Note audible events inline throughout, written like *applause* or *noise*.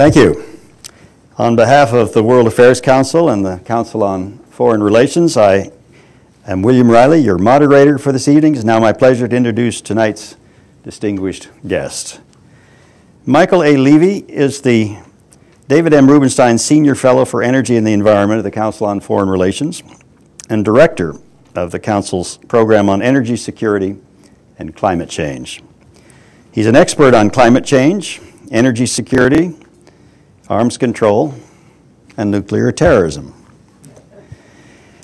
Thank you. On behalf of the World Affairs Council and the Council on Foreign Relations, I am William Reilly, your moderator for this evening. It's now my pleasure to introduce tonight's distinguished guest. Michael A. Levi is the David M. Rubenstein Senior Fellow for Energy and the Environment at the Council on Foreign Relations and Director of the Council's Program on Energy Security and Climate Change. He's an expert on climate change, energy security, arms control, and nuclear terrorism.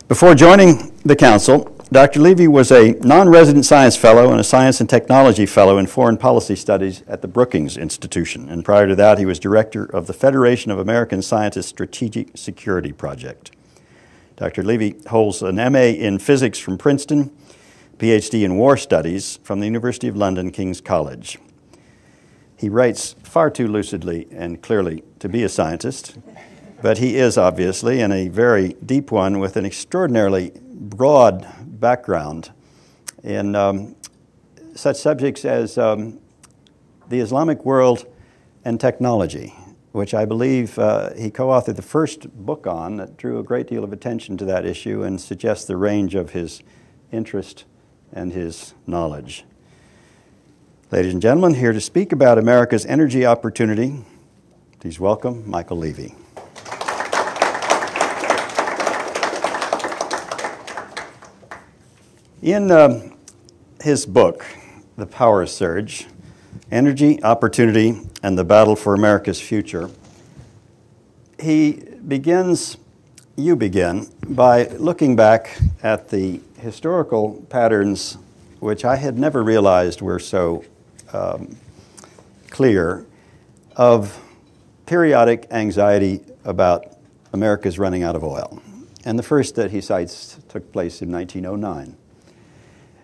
Before joining the Council, Dr. Levi was a non-resident science fellow and a science and technology fellow in foreign policy studies at the Brookings Institution. And prior to that, he was director of the Federation of American Scientists Strategic Security Project. Dr. Levi holds an MA in physics from Princeton, PhD in war studies from the University of London King's College. He writes far too lucidly and clearly to be a scientist, but he is obviously, and a very deep one, with an extraordinarily broad background in um, such subjects as um, the Islamic world and technology, which I believe uh, he co authored the first book on that drew a great deal of attention to that issue and suggests the range of his interest and his knowledge. Ladies and gentlemen, here to speak about America's energy opportunity, please welcome Michael Levi. In um, his book, The Power Surge Energy, Opportunity, and the Battle for America's Future, he begins, you begin, by looking back at the historical patterns which I had never realized were so um, clear of periodic anxiety about America's running out of oil. And the first that he cites took place in 1909.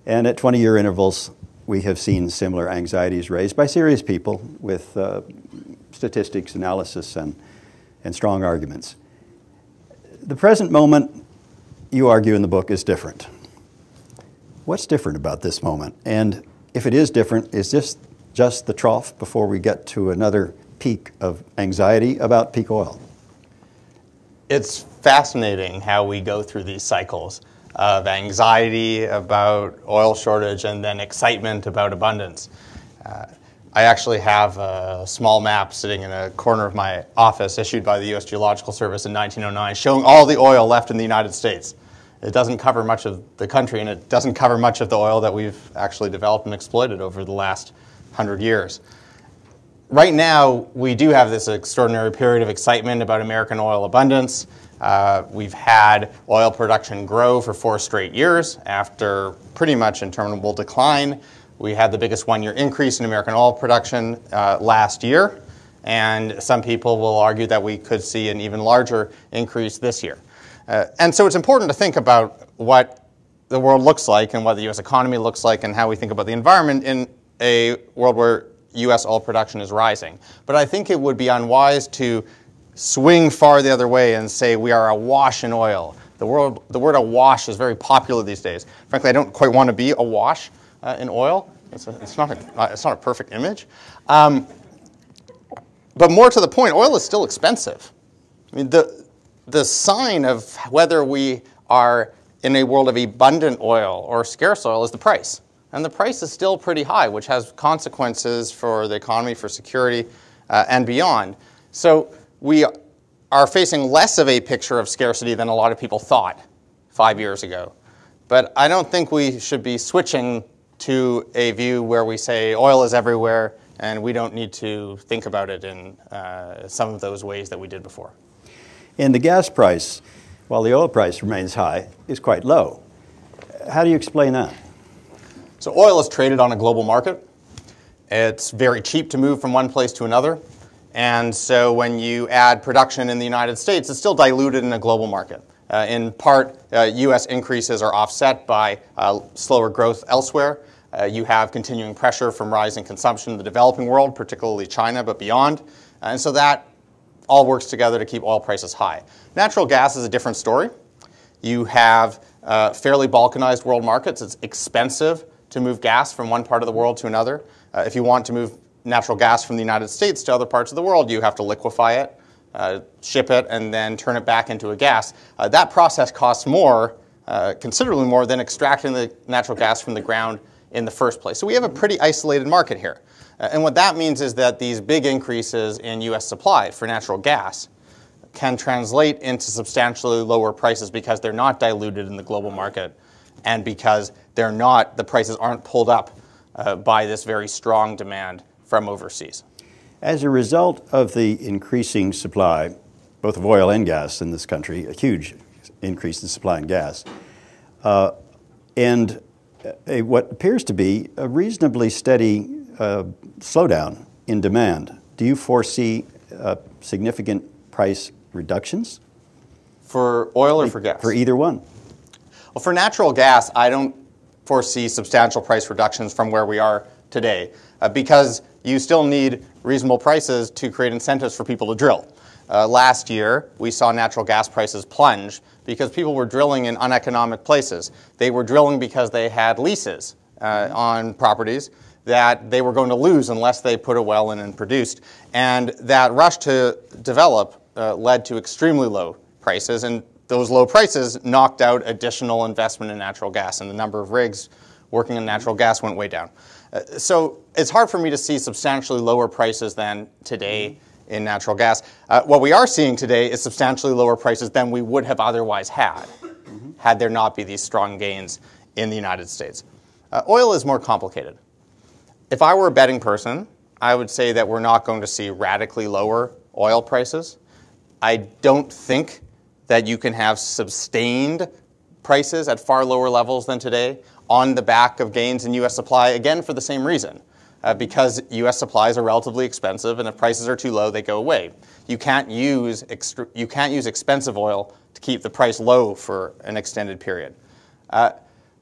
And at 20 year intervals, we have seen similar anxieties raised by serious people with uh, statistics, analysis, and, and strong arguments. The present moment, you argue in the book, is different. What's different about this moment? And if it is different, is this just the trough before we get to another peak of anxiety about peak oil? It's fascinating how we go through these cycles of anxiety about oil shortage and then excitement about abundance. Uh, I actually have a small map sitting in a corner of my office issued by the U.S. Geological Service in 1909 showing all the oil left in the United States. It doesn't cover much of the country and it doesn't cover much of the oil that we've actually developed and exploited over the last 100 years. Right now, we do have this extraordinary period of excitement about American oil abundance. Uh, we've had oil production grow for four straight years after pretty much interminable decline. We had the biggest one year increase in American oil production uh, last year, and some people will argue that we could see an even larger increase this year. Uh, and so it's important to think about what the world looks like and what the US economy looks like and how we think about the environment in a world where US oil production is rising. But I think it would be unwise to swing far the other way and say we are awash in oil. The, word the word awash is very popular these days. Frankly, I don't quite want to be awash uh, in oil. It's, a, it's, not a, uh, it's not a perfect image. Um, but more to the point, oil is still expensive. I mean, the, the sign of whether we are in a world of abundant oil or scarce oil is the price. And the price is still pretty high, which has consequences for the economy, for security, uh, and beyond. So we are facing less of a picture of scarcity than a lot of people thought five years ago. But I don't think we should be switching to a view where we say oil is everywhere and we don't need to think about it in uh, some of those ways that we did before. And the gas price, while the oil price remains high, is quite low. How do you explain that? So, oil is traded on a global market. It's very cheap to move from one place to another. And so when you add production in the United States, it's still diluted in a global market. Uh, in part, uh, US increases are offset by uh, slower growth elsewhere. Uh, you have continuing pressure from rising consumption in the developing world, particularly China, but beyond. And so that all works together to keep oil prices high. Natural gas is a different story. You have uh, fairly balkanized world markets. It's expensive to move gas from one part of the world to another. Uh, if you want to move natural gas from the United States to other parts of the world, you have to liquefy it, uh, ship it, and then turn it back into a gas. Uh, that process costs more, uh, considerably more, than extracting the natural gas from the ground in the first place. So we have a pretty isolated market here. And what that means is that these big increases in US supply for natural gas can translate into substantially lower prices because they're not diluted in the global market and because they're not, the prices aren't pulled up uh, by this very strong demand from overseas. As a result of the increasing supply, both of oil and gas in this country, a huge increase in supply in gas, uh, and a, what appears to be a reasonably steady uh, slowdown in demand, do you foresee uh, significant price reductions? For oil or for gas? For either one. Well, for natural gas, I don't foresee substantial price reductions from where we are today uh, because you still need reasonable prices to create incentives for people to drill. Uh, last year, we saw natural gas prices plunge because people were drilling in uneconomic places. They were drilling because they had leases uh, on properties that they were going to lose unless they put a well in and produced. And that rush to develop uh, led to extremely low prices, and those low prices knocked out additional investment in natural gas, and the number of rigs working in natural gas went way down. Uh, so it's hard for me to see substantially lower prices than today in natural gas. Uh, what we are seeing today is substantially lower prices than we would have otherwise had, had there not be these strong gains in the United States. Uh, oil is more complicated. If I were a betting person, I would say that we're not going to see radically lower oil prices. I don't think that you can have sustained prices at far lower levels than today on the back of gains in U.S. supply, again, for the same reason. Uh, because U.S. supplies are relatively expensive, and if prices are too low, they go away. You can't use you can't use expensive oil to keep the price low for an extended period. Uh,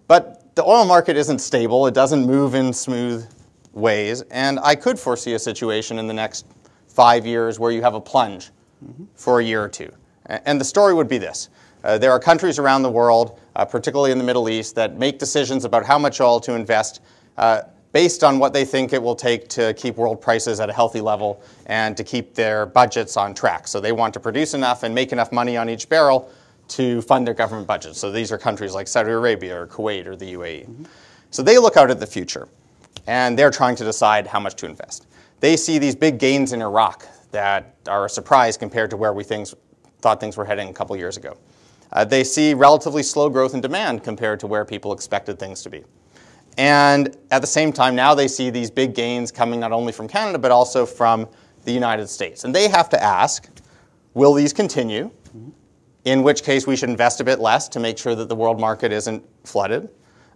but the oil market isn't stable; it doesn't move in smooth ways, and I could foresee a situation in the next five years where you have a plunge mm-hmm. for a year or two. And the story would be this. Uh, there are countries around the world, uh, particularly in the Middle East, that make decisions about how much oil to invest uh, based on what they think it will take to keep world prices at a healthy level and to keep their budgets on track. So they want to produce enough and make enough money on each barrel to fund their government budgets. So these are countries like Saudi Arabia or Kuwait or the UAE. Mm-hmm. So they look out at the future and they're trying to decide how much to invest. They see these big gains in Iraq that are a surprise compared to where we things, thought things were heading a couple years ago. Uh, they see relatively slow growth in demand compared to where people expected things to be. And at the same time, now they see these big gains coming not only from Canada, but also from the United States. And they have to ask will these continue? In which case, we should invest a bit less to make sure that the world market isn't flooded.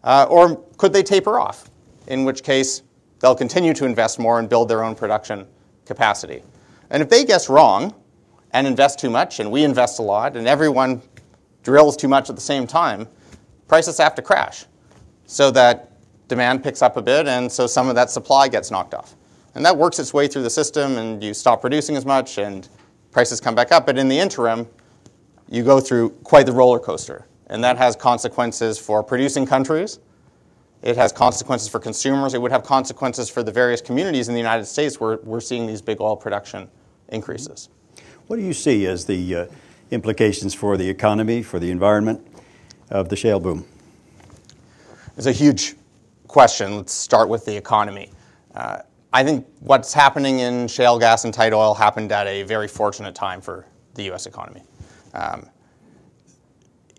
Uh, or could they taper off? In which case they'll continue to invest more and build their own production capacity. And if they guess wrong and invest too much, and we invest a lot, and everyone drills too much at the same time, prices have to crash so that demand picks up a bit and so some of that supply gets knocked off. And that works its way through the system, and you stop producing as much, and prices come back up. But in the interim, you go through quite the roller coaster. And that has consequences for producing countries it has consequences for consumers. It would have consequences for the various communities in the United States where we're seeing these big oil production increases. What do you see as the uh, implications for the economy, for the environment of the shale boom? It's a huge question. Let's start with the economy. Uh, I think what's happening in shale gas and tight oil happened at a very fortunate time for the U.S. economy. Um,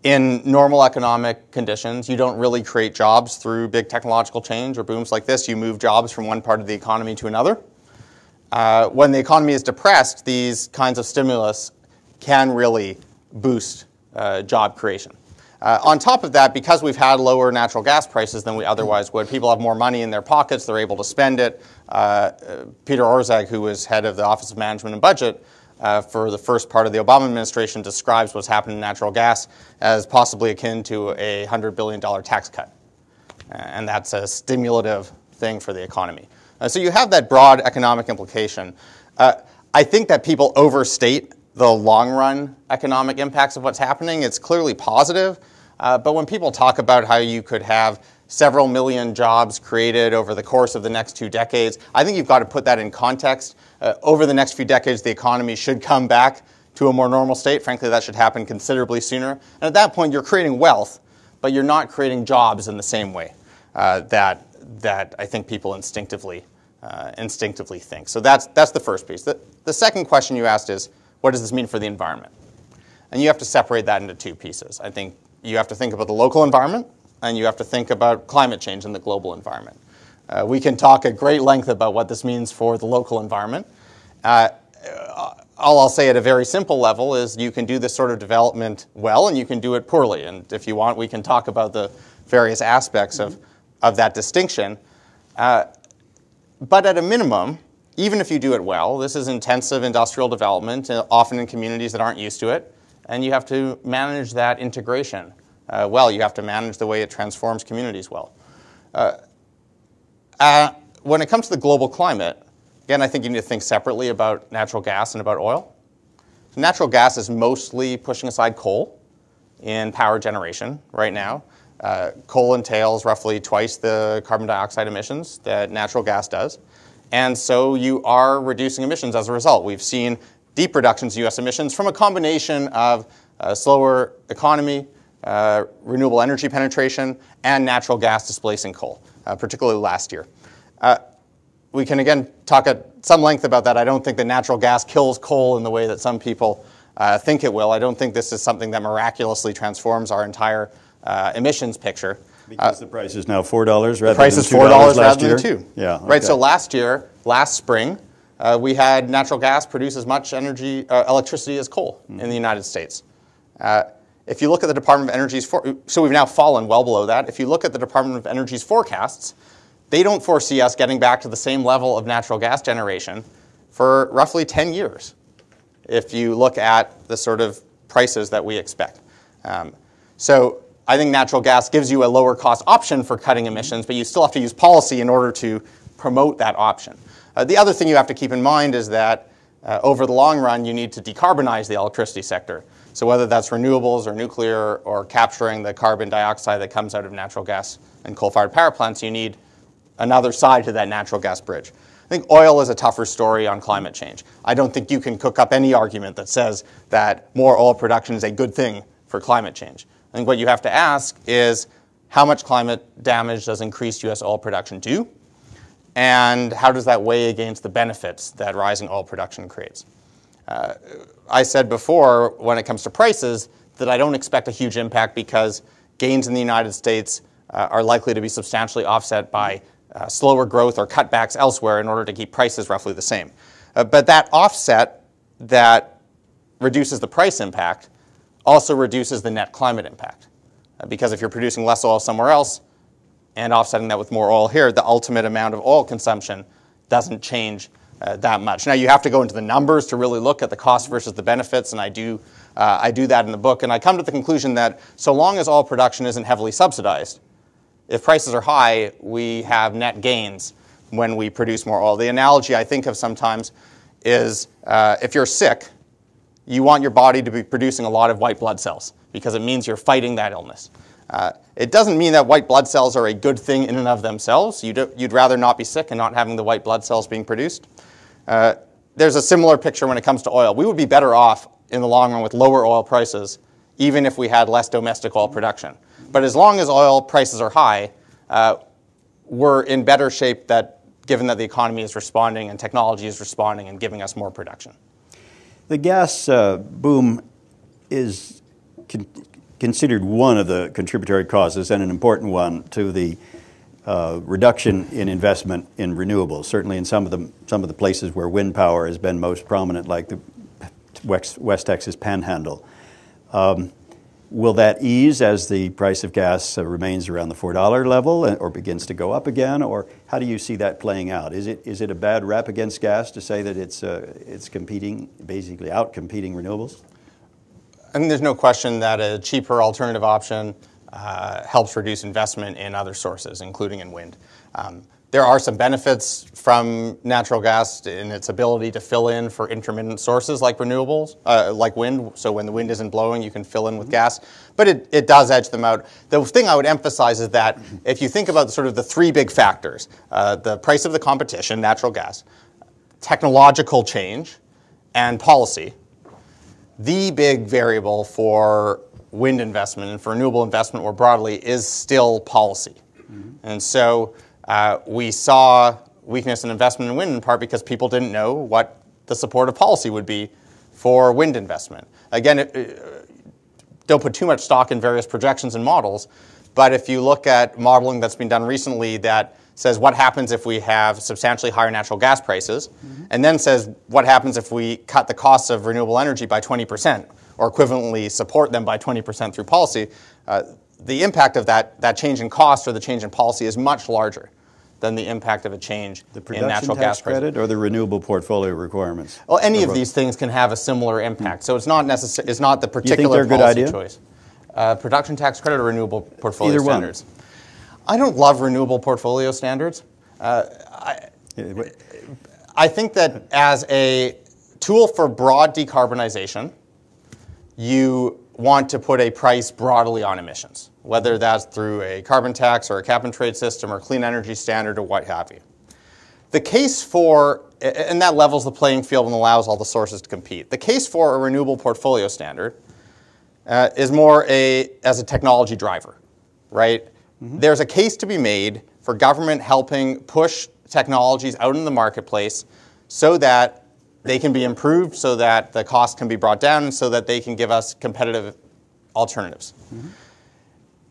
in normal economic conditions, you don't really create jobs through big technological change or booms like this. You move jobs from one part of the economy to another. Uh, when the economy is depressed, these kinds of stimulus can really boost uh, job creation. Uh, on top of that, because we've had lower natural gas prices than we otherwise would, people have more money in their pockets, they're able to spend it. Uh, uh, Peter Orszag, who was head of the Office of Management and Budget, uh, for the first part of the Obama administration describes what's happened in natural gas as possibly akin to a $100 billion tax cut. And that's a stimulative thing for the economy. Uh, so you have that broad economic implication. Uh, I think that people overstate the long run economic impacts of what's happening. It's clearly positive. Uh, but when people talk about how you could have several million jobs created over the course of the next two decades. I think you've got to put that in context. Uh, over the next few decades, the economy should come back to a more normal state. Frankly, that should happen considerably sooner. And at that point, you're creating wealth, but you're not creating jobs in the same way uh, that, that I think people instinctively, uh, instinctively think. So that's, that's the first piece. The, the second question you asked is, what does this mean for the environment? And you have to separate that into two pieces. I think you have to think about the local environment, and you have to think about climate change in the global environment. Uh, we can talk at great length about what this means for the local environment. Uh, all I'll say at a very simple level is you can do this sort of development well and you can do it poorly. And if you want, we can talk about the various aspects of, of that distinction. Uh, but at a minimum, even if you do it well, this is intensive industrial development, uh, often in communities that aren't used to it, and you have to manage that integration uh, well. You have to manage the way it transforms communities well. Uh, uh, when it comes to the global climate, again, I think you need to think separately about natural gas and about oil. So natural gas is mostly pushing aside coal in power generation right now. Uh, coal entails roughly twice the carbon dioxide emissions that natural gas does. And so you are reducing emissions as a result. We've seen deep reductions in U.S. emissions from a combination of a slower economy, uh, renewable energy penetration, and natural gas displacing coal, uh, particularly last year. Uh, we can again talk at some length about that. I don't think that natural gas kills coal in the way that some people uh, think it will. I don't think this is something that miraculously transforms our entire uh, emissions picture. Because the price is now four dollars rather the price than is four dollars rather year? than two. Yeah. Right. So last year, last spring, uh, we had natural gas produce as much energy, uh, electricity as coal mm-hmm. in the United States. If you look at the Department of Energy's, for, so we've now fallen well below that. If you look at the Department of Energy's forecasts, they don't foresee us getting back to the same level of natural gas generation for roughly 10 years. If you look at the sort of prices that we expect. Um, so I think natural gas gives you a lower cost option for cutting emissions, but you still have to use policy in order to promote that option. Uh, the other thing you have to keep in mind is that uh, over the long run, you need to decarbonize the electricity sector. So whether that's renewables or nuclear or capturing the carbon dioxide that comes out of natural gas and coal-fired power plants, you need another side to that natural gas bridge. I think oil is a tougher story on climate change. I don't think you can cook up any argument that says that more oil production is a good thing for climate change. I think what you have to ask is how much climate damage does increased U.S. oil production do? And how does that weigh against the benefits that rising oil production creates? Uh, I said before, when it comes to prices, that I don't expect a huge impact because gains in the United States uh, are likely to be substantially offset by uh, slower growth or cutbacks elsewhere in order to keep prices roughly the same. Uh, but that offset that reduces the price impact also reduces the net climate impact. Uh, because if you're producing less oil somewhere else, and offsetting that with more oil here, the ultimate amount of oil consumption doesn't change uh, that much. Now you have to go into the numbers to really look at the cost versus the benefits, and I do, uh, I do that in the book. And I come to the conclusion that so long as all production isn't heavily subsidized, if prices are high, we have net gains when we produce more oil. The analogy I think of sometimes is uh, if you're sick, you want your body to be producing a lot of white blood cells because it means you're fighting that illness. Uh, it doesn't mean that white blood cells are a good thing in and of themselves. You'd, you'd rather not be sick and not having the white blood cells being produced. Uh, there's a similar picture when it comes to oil. We would be better off in the long run with lower oil prices, even if we had less domestic oil production. But as long as oil prices are high, uh, we're in better shape that, given that the economy is responding and technology is responding and giving us more production. The gas uh, boom is con- considered one of the contributory causes and an important one to the uh, reduction in investment in renewables. Certainly, in some of the some of the places where wind power has been most prominent, like the West, West Texas Panhandle. Um, will that ease as the price of gas uh, remains around the four dollar level or begins to go up again, or how do you see that playing out? Is it is it a bad rap against gas to say that it's uh, it's competing, basically out competing renewables? I think there's no question that a cheaper alternative option uh, helps reduce investment in other sources, including in wind. Um, there are some benefits from natural gas in its ability to fill in for intermittent sources like renewables, uh, like wind. So when the wind isn't blowing, you can fill in with gas. But it, it does edge them out. The thing I would emphasize is that if you think about sort of the three big factors uh, the price of the competition, natural gas, technological change, and policy, the big variable for wind investment and for renewable investment more broadly is still policy. Mm-hmm. And so uh, we saw weakness in investment in wind in part because people didn't know what the support of policy would be for wind investment. Again, it, it, don't put too much stock in various projections and models, but if you look at modeling that's been done recently that says what happens if we have substantially higher natural gas prices, mm-hmm. and then says what happens if we cut the costs of renewable energy by 20%, or equivalently support them by 20% through policy, uh, the impact of that, that change in cost or the change in policy is much larger than the impact of a change the in natural gas credit or the renewable portfolio requirements. Well, any of these things can have a similar impact. So it's not necessary. It's not the particular you think they're a good idea? choice. Uh, production tax credit or renewable portfolio Either standards. One. I don't love renewable portfolio standards. Uh, I, I think that as a tool for broad decarbonization, you want to put a price broadly on emissions, whether that's through a carbon tax or a cap and trade system or clean energy standard or what have you. The case for, and that levels the playing field and allows all the sources to compete. The case for a renewable portfolio standard uh, is more a, as a technology driver, right? Mm-hmm. There's a case to be made for government helping push technologies out in the marketplace so that they can be improved so that the cost can be brought down so that they can give us competitive alternatives. Mm-hmm.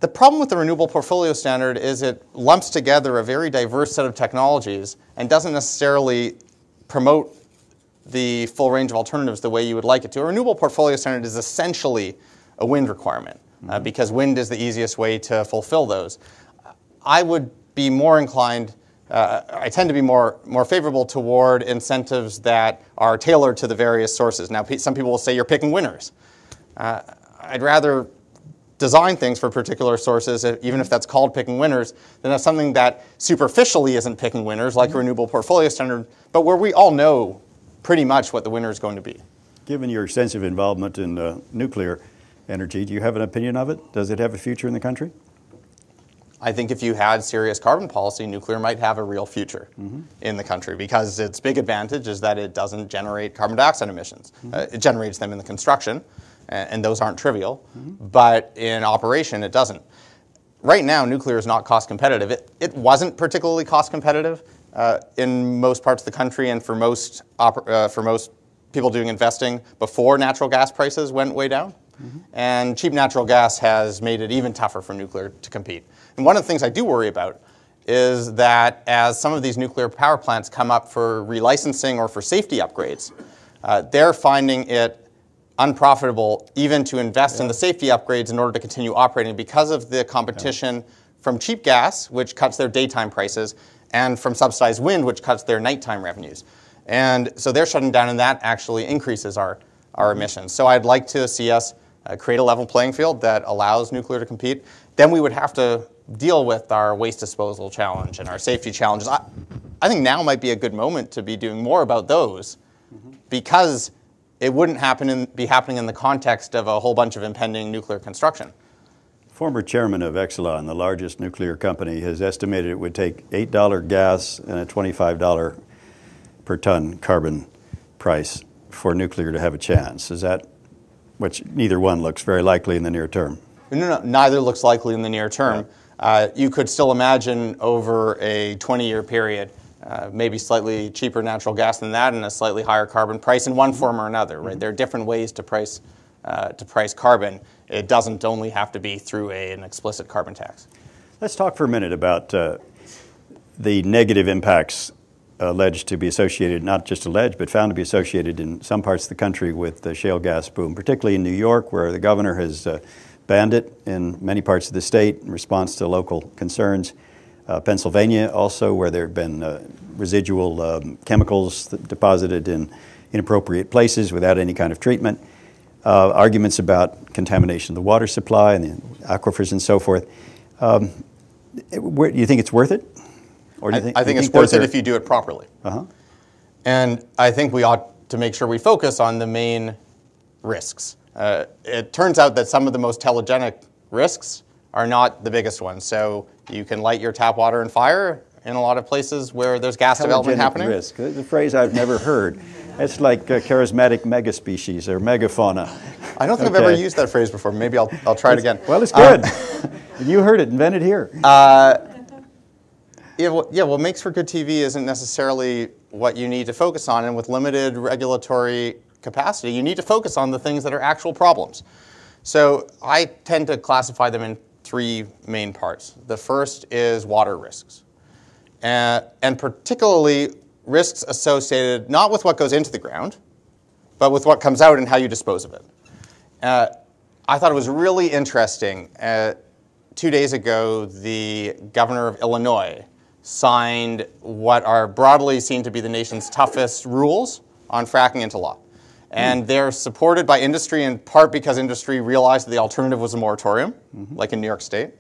The problem with the renewable portfolio standard is it lumps together a very diverse set of technologies and doesn't necessarily promote the full range of alternatives the way you would like it to. A renewable portfolio standard is essentially a wind requirement mm-hmm. uh, because wind is the easiest way to fulfill those. I would be more inclined uh, I tend to be more, more favorable toward incentives that are tailored to the various sources. Now, some people will say you're picking winners. Uh, I'd rather design things for particular sources, even if that's called picking winners, than have something that superficially isn't picking winners, like a renewable portfolio standard, but where we all know pretty much what the winner is going to be. Given your extensive involvement in uh, nuclear energy, do you have an opinion of it? Does it have a future in the country? I think if you had serious carbon policy, nuclear might have a real future mm-hmm. in the country because its big advantage is that it doesn't generate carbon dioxide emissions. Mm-hmm. Uh, it generates them in the construction, and, and those aren't trivial, mm-hmm. but in operation, it doesn't. Right now, nuclear is not cost competitive. It, it wasn't particularly cost competitive uh, in most parts of the country and for most, oper- uh, for most people doing investing before natural gas prices went way down. Mm-hmm. And cheap natural gas has made it even tougher for nuclear to compete. And one of the things I do worry about is that as some of these nuclear power plants come up for relicensing or for safety upgrades, uh, they're finding it unprofitable even to invest yeah. in the safety upgrades in order to continue operating because of the competition yeah. from cheap gas, which cuts their daytime prices, and from subsidized wind, which cuts their nighttime revenues. And so they're shutting down, and that actually increases our, our emissions. So I'd like to see us uh, create a level playing field that allows nuclear to compete. Then we would have to deal with our waste disposal challenge and our safety challenges. I, I think now might be a good moment to be doing more about those mm-hmm. because it wouldn't happen in, be happening in the context of a whole bunch of impending nuclear construction. Former chairman of Exelon, the largest nuclear company, has estimated it would take $8 gas and a $25 per ton carbon price for nuclear to have a chance. Is that, which neither one looks very likely in the near term? No, no, neither looks likely in the near term. Yeah. Uh, you could still imagine over a 20 year period, uh, maybe slightly cheaper natural gas than that and a slightly higher carbon price in one form or another, right? There are different ways to price, uh, to price carbon. It doesn't only have to be through a, an explicit carbon tax. Let's talk for a minute about uh, the negative impacts alleged to be associated, not just alleged, but found to be associated in some parts of the country with the shale gas boom, particularly in New York, where the governor has uh, banned it in many parts of the state in response to local concerns. Uh, Pennsylvania, also, where there have been uh, residual um, chemicals deposited in inappropriate places without any kind of treatment. Uh, arguments about contamination of the water supply and the aquifers and so forth. Um, do you think it's worth it? Or do I, you think, I do think you it's worth it are- if you do it properly. Uh-huh. And I think we ought to make sure we focus on the main risks. Uh, it turns out that some of the most telegenic risks are not the biggest ones. So you can light your tap water and fire in a lot of places where there's gas development happening. risk. It's a phrase I've never heard. It's like uh, charismatic megaspecies or megafauna. I don't think I've ever used that phrase before. Maybe I'll, I'll try it again. Well, it's Uh, good. *laughs* you heard it, invented here. Yeah, well, yeah, what makes for good TV isn't necessarily what you need to focus on. And with limited regulatory capacity, you need to focus on the things that are actual problems. So I tend to classify them in three main parts. The first is water risks, uh, and particularly risks associated not with what goes into the ground, but with what comes out and how you dispose of it. Uh, I thought it was really interesting. Uh, two days ago, the governor of Illinois signed what are broadly seen to be the nation's toughest rules on fracking into law. And they're supported by industry in part because industry realized that the alternative was a moratorium, like in New York State.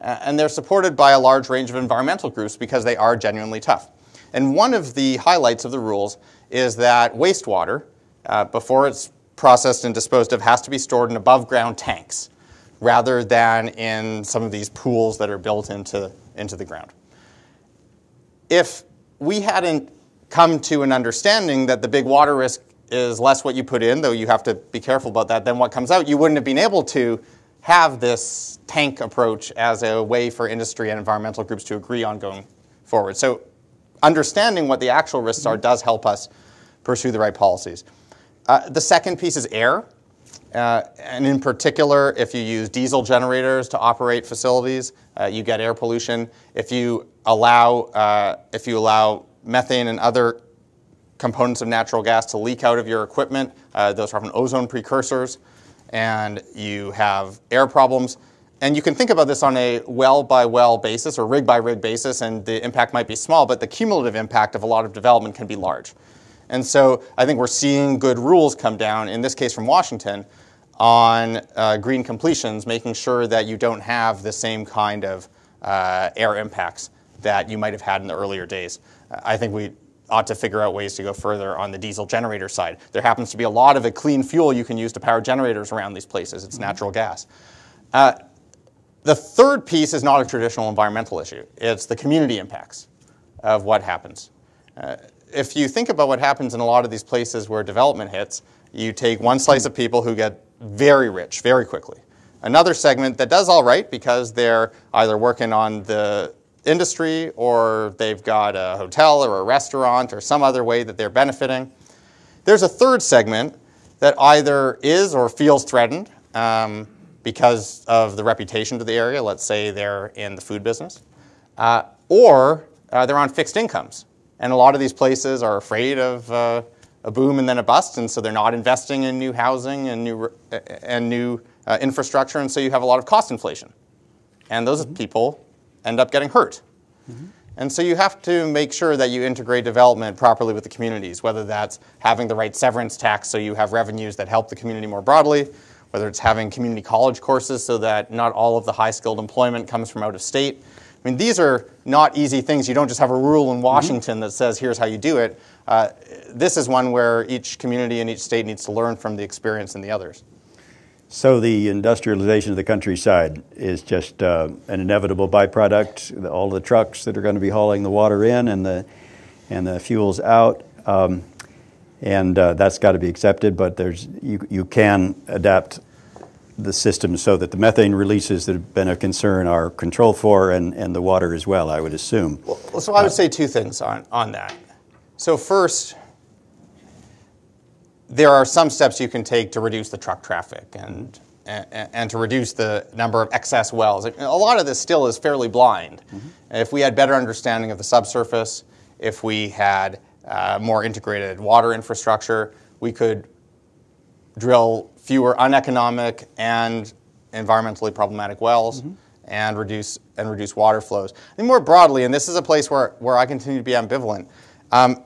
Uh, and they're supported by a large range of environmental groups because they are genuinely tough. And one of the highlights of the rules is that wastewater, uh, before it's processed and disposed of, has to be stored in above ground tanks rather than in some of these pools that are built into, into the ground. If we hadn't come to an understanding that the big water risk is less what you put in, though you have to be careful about that, than what comes out, you wouldn't have been able to have this tank approach as a way for industry and environmental groups to agree on going forward. So understanding what the actual risks are does help us pursue the right policies. Uh, the second piece is air. Uh, and in particular, if you use diesel generators to operate facilities, uh, you get air pollution. If you allow, uh, if you allow methane and other components of natural gas to leak out of your equipment, uh, those are often ozone precursors, and you have air problems. And you can think about this on a well by well basis or rig by rig basis, and the impact might be small, but the cumulative impact of a lot of development can be large. And so I think we're seeing good rules come down, in this case from Washington, on uh, green completions, making sure that you don't have the same kind of uh, air impacts that you might have had in the earlier days. I think we ought to figure out ways to go further on the diesel generator side. There happens to be a lot of a clean fuel you can use to power generators around these places. It's natural gas. Uh, the third piece is not a traditional environmental issue. It's the community impacts of what happens. Uh, if you think about what happens in a lot of these places where development hits, you take one slice of people who get very rich very quickly. Another segment that does all right because they're either working on the industry or they've got a hotel or a restaurant or some other way that they're benefiting. There's a third segment that either is or feels threatened um, because of the reputation to the area. Let's say they're in the food business, uh, or uh, they're on fixed incomes. And a lot of these places are afraid of uh, a boom and then a bust, and so they're not investing in new housing and new, and new uh, infrastructure, and so you have a lot of cost inflation. And those people end up getting hurt. And so you have to make sure that you integrate development properly with the communities, whether that's having the right severance tax so you have revenues that help the community more broadly, whether it's having community college courses so that not all of the high skilled employment comes from out of state. I mean, these are not easy things. You don't just have a rule in Washington that says, here's how you do it. Uh, this is one where each community and each state needs to learn from the experience in the others. So the industrialization of the countryside is just uh, an inevitable byproduct. All the trucks that are going to be hauling the water in and the and the fuels out, um, and uh, that's got to be accepted. But there's you you can adapt the system so that the methane releases that have been a concern are controlled for, and, and the water as well. I would assume. Well, so I would say two things on, on that. So first, there are some steps you can take to reduce the truck traffic and, and, and to reduce the number of excess wells. A lot of this still is fairly blind. If we had better understanding of the subsurface, if we had uh, more integrated water infrastructure, we could drill fewer uneconomic and environmentally problematic wells and reduce and reduce water flows. And more broadly, and this is a place where, where I continue to be ambivalent. Um,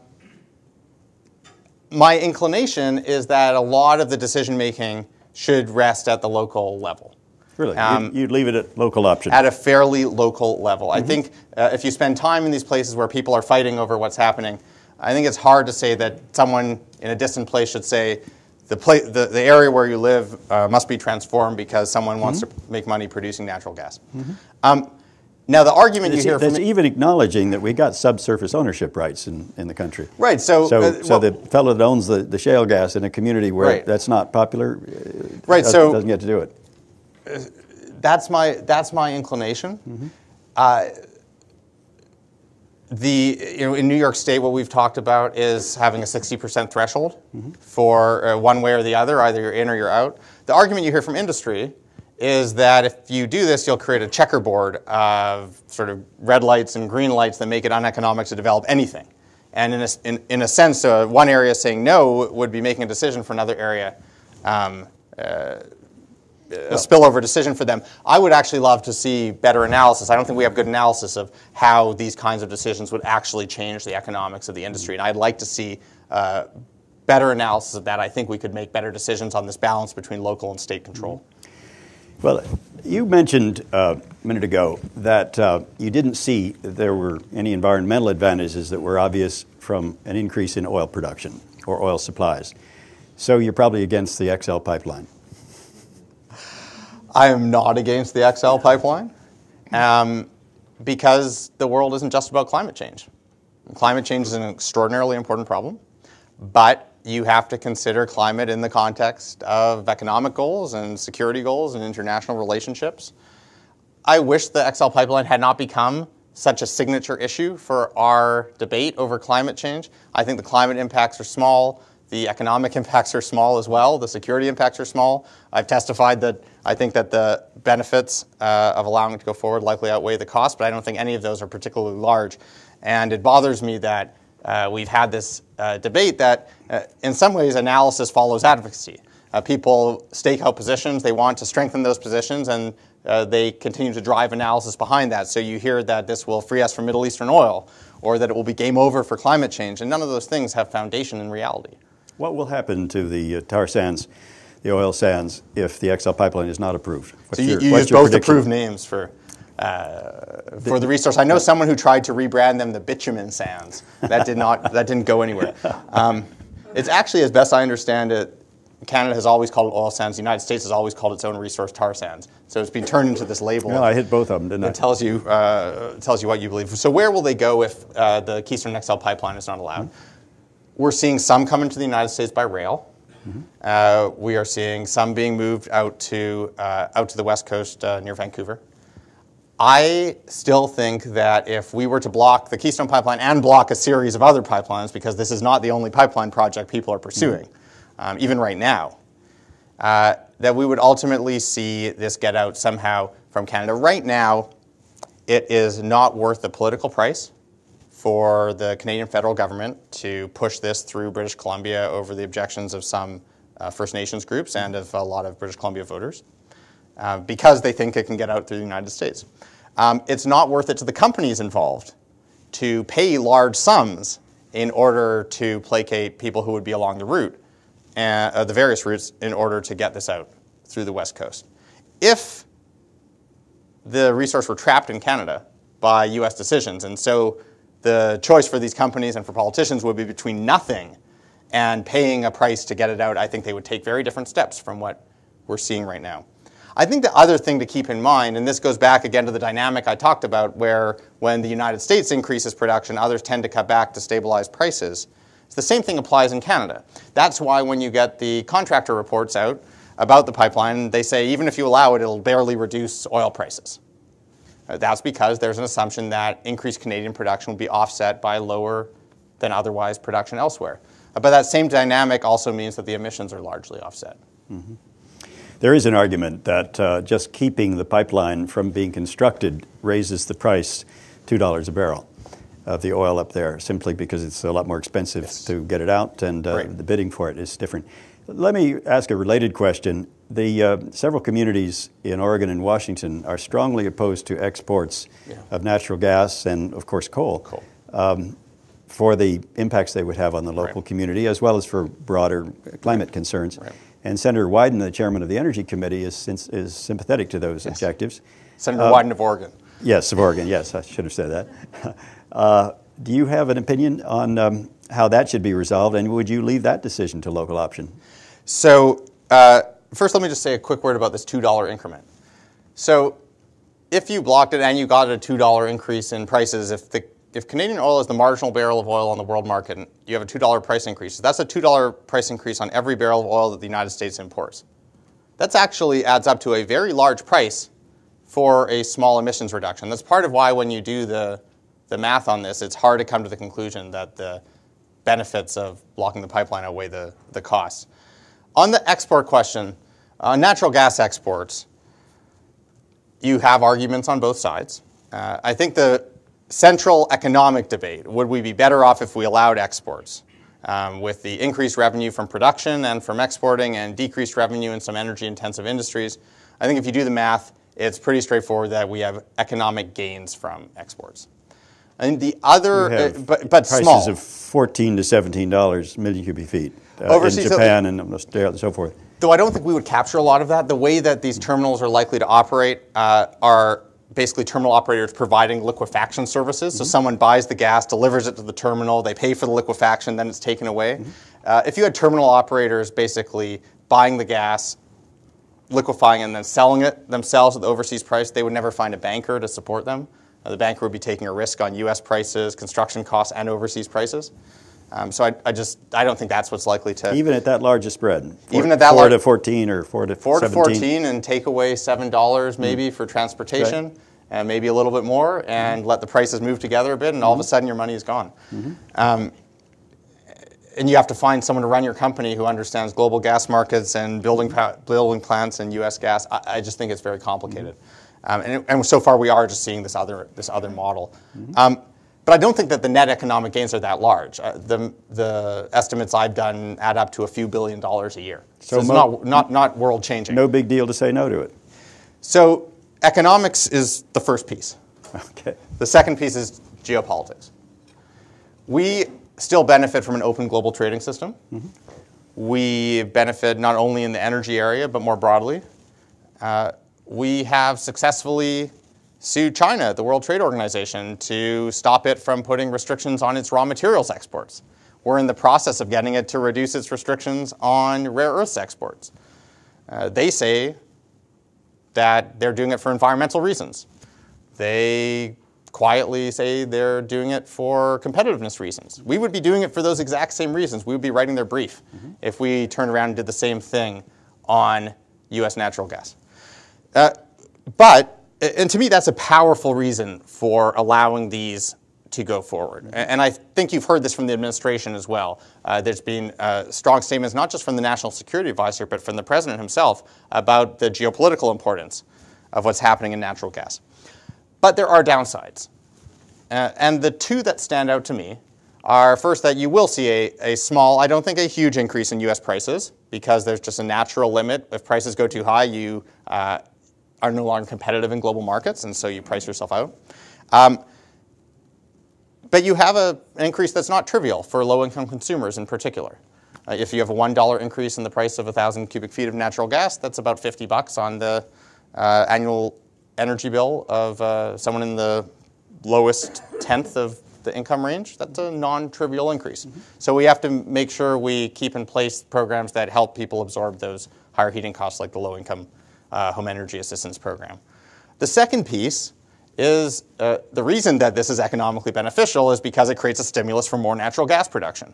my inclination is that a lot of the decision making should rest at the local level. Really? Um, You'd- leave it at local option? at a fairly local level. Mm-hmm. I think uh, if you spend time in these places where people are fighting over what's happening, I think it's hard to say that someone in a distant place should say the, pla- the, the area where you live uh, must be transformed because someone wants Mm-hmm. to make money producing natural gas. Um, now, the argument you It's- hear from That's even acknowledging that we got subsurface ownership rights in, in the country. Right, so, So, uh, so well- the fellow that owns the, the shale gas in a community where Right. that's not popular uh, Right, does- so- doesn't get to do it. that's my that's my inclination. Mm-hmm. Uh, the you know in New York State, what we've talked about is having a sixty percent threshold Mm-hmm. for uh, one way or the other, either you're in or you're out. The argument you hear from industry is that if you do this, you'll create a checkerboard of sort of red lights and green lights that make it uneconomic to develop anything. And in a, in, in a sense, uh, one area saying no would be making a decision for another area um, a spillover decision for them. I would actually love to see better analysis. I don't think we have good analysis of how these kinds of decisions would actually change the economics of the industry. And I'd like to see uh, better analysis of that. I think we could make better decisions on this balance between local and state control. Well, you mentioned uh, a minute ago that uh, you didn't see there were any environmental advantages that were obvious from an increase in oil production or oil supplies. So you're probably against the XL pipeline. I am not against the XL pipeline um, because the world isn't just about climate change. Climate change is an extraordinarily important problem, but you have to consider climate in the context of economic goals and security goals and international relationships. I wish the XL pipeline had not become such a signature issue for our debate over climate change. I think the climate impacts are small. The economic *laughs* impacts are small as well. The security impacts are small. I've testified that I think that the benefits uh, of allowing it to go forward likely outweigh the cost, but I don't think any of those are particularly large. And it bothers me that uh, we've had this uh, debate that, uh, in some ways, analysis follows advocacy. Uh, people stake out positions, they want to strengthen those positions, and uh, they continue to drive analysis behind that. So you hear that this will free us from Middle Eastern oil, or that it will be game over for climate change, and none of those things have foundation in reality. What will happen to the uh, tar sands, the oil sands, if the XL pipeline is not approved? What's So you, your- you use both prediction? approved names for, uh, for the resource. I know someone who tried to rebrand them the bitumen sands. That did not. *laughs* that didn't go anywhere. Um, it's actually, as best I understand it, Canada has always called it oil sands. The United States has always called its own resource tar sands. So it's been turned into this label. Well, I hit both of them, didn't I? It tells you uh, tells you what you believe. So where will they go if uh, the Keystone XL pipeline is not allowed? We're seeing some come into the United States by rail. Uh, we are seeing some being moved out to uh, out to the west coast uh, near Vancouver. I still think that if we were to block the Keystone Pipeline and block a series of other pipelines, because this is not the only pipeline project people are pursuing, um, even right now, uh, that we would ultimately see this get out somehow from Canada. Right now, it is not worth the political price for the Canadian federal government to push this through British Columbia over the objections of some uh, First Nations groups and of a lot of British Columbia voters uh, because they think it can get out through the United States. Um, it's not worth it to the companies involved to pay large sums in order to placate people who would be along the route, uh, uh, the various routes, in order to get this out through the West Coast. If the resource were trapped in Canada by US decisions, and so the choice for these companies and for politicians would be between nothing and paying a price to get it out, I think they would take very different steps from what we're seeing right now. I think the other thing to keep in mind, and this goes back again to the dynamic I talked about, where when the United States increases production, others tend to cut back to stabilize prices. The same thing applies in Canada. That's why when you get the contractor reports out about the pipeline, they say even if you allow it, it'll barely reduce oil prices. Uh, That's because there's an assumption that increased Canadian production will be offset by lower than otherwise production elsewhere. Uh, But that same dynamic also means that the emissions are largely offset. There is an argument that uh, just keeping the pipeline from being constructed raises the price $2 a barrel of the oil up there simply because it's a lot more expensive Yes. to get it out and uh, Right. the bidding for it is different. Let me ask a related question. The uh, several communities in Oregon and Washington are strongly opposed to exports Yeah. of natural gas and, of course, coal. Coal. Um, for the impacts they would have on the local Right. community as well as for broader climate concerns. And Senator Wyden, the chairman of the Energy Committee, is, is sympathetic to those objectives. Senator uh, Wyden of Oregon. Yes, of Oregon. Yes, I should have said that. *laughs* Uh, do you have an opinion on um, how that should be resolved, and would you leave that decision to local option? So, uh, first, let me just say a quick word about this $2 increment. So, if you blocked it and you got a $2 increase in prices, if the if Canadian oil is the marginal barrel of oil on the world market, and you have a $2 price increase, that's a $2 price increase on every barrel of oil that the United States imports. That actually adds up to a very large price for a small emissions reduction. That's part of why when you do the, the math on this, it's hard to come to the conclusion that the benefits of blocking the pipeline outweigh the, the costs. On the export question, uh, natural gas exports, you have arguments on both sides. Uh, I think the central economic debate. Would we be better off if we allowed exports? Um, with the increased revenue from production and from exporting and decreased revenue in some energy intensive industries, I think if you do the math, it's pretty straightforward that we have economic gains from exports. And the other, uh, but, but prices small. of 14 to $17 million cubic feet uh, in Japan so, and Australia and so forth. Though I don't think we would capture a lot of that. The way that these terminals are likely to operate uh, are basically terminal operators providing liquefaction services. Mm-hmm. So someone buys the gas, delivers it to the terminal, they pay for the liquefaction, then it's taken away. Mm-hmm. Uh, if you had terminal operators basically buying the gas, liquefying, and then selling it themselves at the overseas price, they would never find a banker to support them. Uh, the banker would be taking a risk on U.S. prices, construction costs, and overseas prices. Um, so I, I, just I don't think that's what's likely to even at that large a spread. Four, even at that four to fourteen or four to four 17. to fourteen and take away seven dollars maybe mm. for transportation. Right and maybe a little bit more, and mm-hmm. let the prices move together a bit, and all of a mm-hmm. sudden your money is gone. Mm-hmm. Um, and you have to find someone to run your company who understands global gas markets and building building plants and U.S. gas. I, I just think it's very complicated, mm-hmm. um, and, it, and, so far we are just seeing this other this other model. Mm-hmm. Um, but I don't think that the net economic gains are that large. Uh, the, the estimates I've done add up to a few billion dollars a year. So, so it's mo- not, not, not world changing. No big deal to say no to it. So economics is the first piece. Okay. The second piece is geopolitics. We still benefit from an open global trading system. Mm-hmm. We benefit not only in the energy area, but more broadly. Uh, we have successfully sued China at the World Trade Organization to stop it from putting restrictions on its raw materials exports. We're in the process of getting it to reduce its restrictions on rare earths exports. Uh, they say that they're doing it for environmental reasons. They quietly say they're doing it for competitiveness reasons. We would be doing it for those exact same reasons. We would be writing their brief mm-hmm. if we turned around and did the same thing on US natural gas. Uh, but, and to me, that's a powerful reason for allowing these to go forward. And I think you've heard this from the administration as well. Uh, there's been uh, strong statements, not just from the National Security Advisor, but from the President himself about the geopolitical importance of what's happening in natural gas. But there are downsides. Uh, and the two that stand out to me are first that you will see a, a small, I don't think a huge increase in US prices because there's just a natural limit. If prices go too high, you uh, are no longer competitive in global markets, and so you price yourself out. Um, but you have a, an increase that's not trivial for low-income consumers in particular. Uh, if you have a $1 increase in the price of 1,000 cubic feet of natural gas, that's about 50 bucks on the uh, annual energy bill of uh, someone in the lowest tenth of the income range. That's a non-trivial increase. Mm-hmm. So we have to make sure we keep in place programs that help people absorb those higher heating costs like the low-income uh, home energy assistance program. The second piece is uh, the reason that this is economically beneficial is because it creates a stimulus for more natural gas production.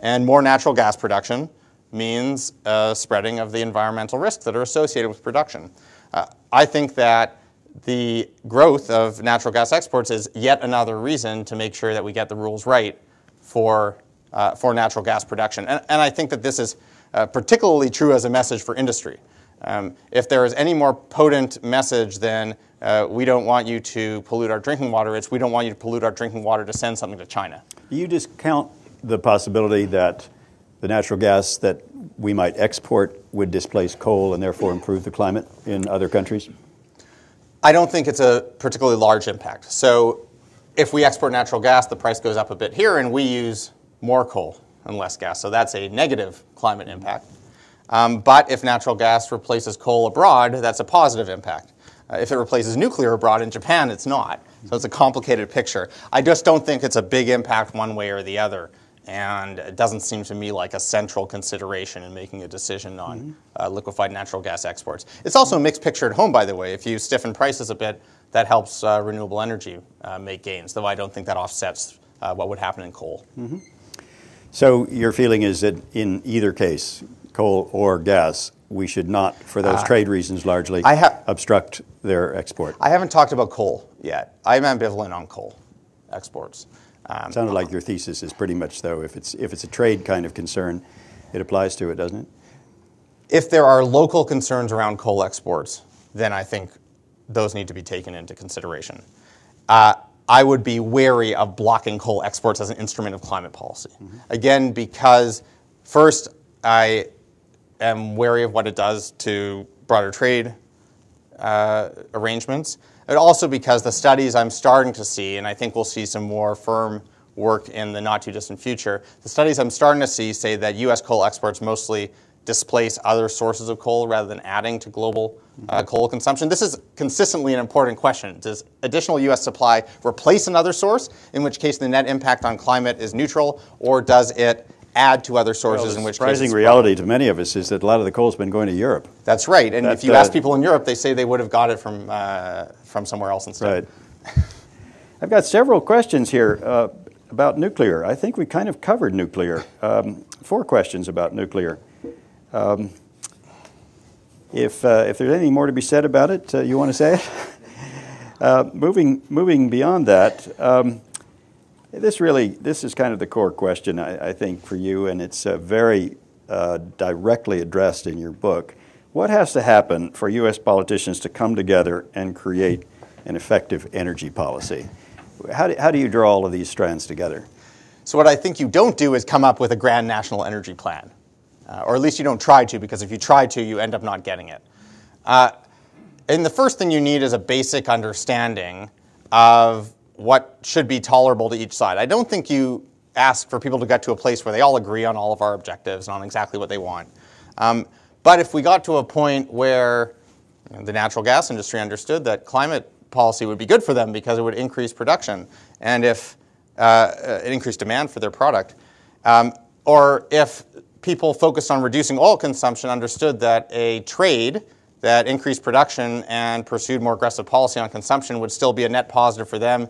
And more natural gas production means uh, spreading of the environmental risks that are associated with production. Uh, I think that the growth of natural gas exports is yet another reason to make sure that we get the rules right for, uh, for natural gas production. And, and, I think that this is uh, particularly true as a message for industry. Um, if there is any more potent message than uh, we don't want you to pollute our drinking water, it's we don't want you to pollute our drinking water to send something to China. You discount the possibility that the natural gas that we might export would displace coal and therefore improve the climate in other countries? I don't think it's a particularly large impact. So if we export natural gas, the price goes up a bit here, and we use more coal and less gas. So that's a negative climate impact. Um, but if natural gas replaces coal abroad, that's a positive impact. Uh, if it replaces nuclear abroad in Japan, it's not. So it's a complicated picture. I just don't think it's a big impact one way or the other. And it doesn't seem to me like a central consideration in making a decision on mm-hmm. uh, liquefied natural gas exports. It's also a mixed picture at home, by the way. If you stiffen prices a bit, that helps uh, renewable energy uh, make gains, though I don't think that offsets uh, what would happen in coal. Mm-hmm. So your feeling is that in either case, coal or gas, we should not, for those uh, trade reasons largely, ha- obstruct their export. I haven't talked about coal yet. I'm ambivalent on coal exports. Um, Sounded like your thesis is pretty much though, if it's if it's a trade kind of concern, it applies to it, doesn't it? If there are local concerns around coal exports, then I think those need to be taken into consideration. Uh, I would be wary of blocking coal exports as an instrument of climate policy. Mm-hmm. Again, because first, I am wary of what it does to broader trade uh, arrangements. And also because the studies I'm starting to see, and I think we'll see some more firm work in the not too distant future, the studies I'm starting to see say that US coal exports mostly displace other sources of coal rather than adding to global uh, coal consumption? This is consistently an important question. Does additional U.S. supply replace another source, in which case the net impact on climate is neutral, or does it add to other sources well, in which surprising reality to many of us is that a lot of the coal's been going to Europe. That's right. And that, if you uh, ask people in Europe, they say they would have got it from, uh, from somewhere else instead. Right. *laughs* I've got several questions here uh, about nuclear. I think we kind of covered nuclear. Um, four questions about nuclear. Um, if, uh, if there's anything more to be said about it, uh, you want to say it? *laughs* uh, moving, moving beyond that, um, this really this is kind of the core question I, I think for you, and it's uh, very uh, directly addressed in your book. What has to happen for U.S. politicians to come together and create an effective energy policy? How do, how do you draw all of these strands together? So, what I think you don't do is come up with a grand national energy plan uh, or at least you don't try to, because if you try to, you end up not getting it. Uh, and the first thing you need is a basic understanding of what should be tolerable to each side. I don't think you ask for people to get to a place where they all agree on all of our objectives and on exactly what they want. Um, but if we got to a point where the natural gas industry understood that climate policy would be good for them because it would increase production, and if uh, uh it increased demand for their product, um, or if people focused on reducing oil consumption understood that a trade that increased production and pursued more aggressive policy on consumption would still be a net positive for them,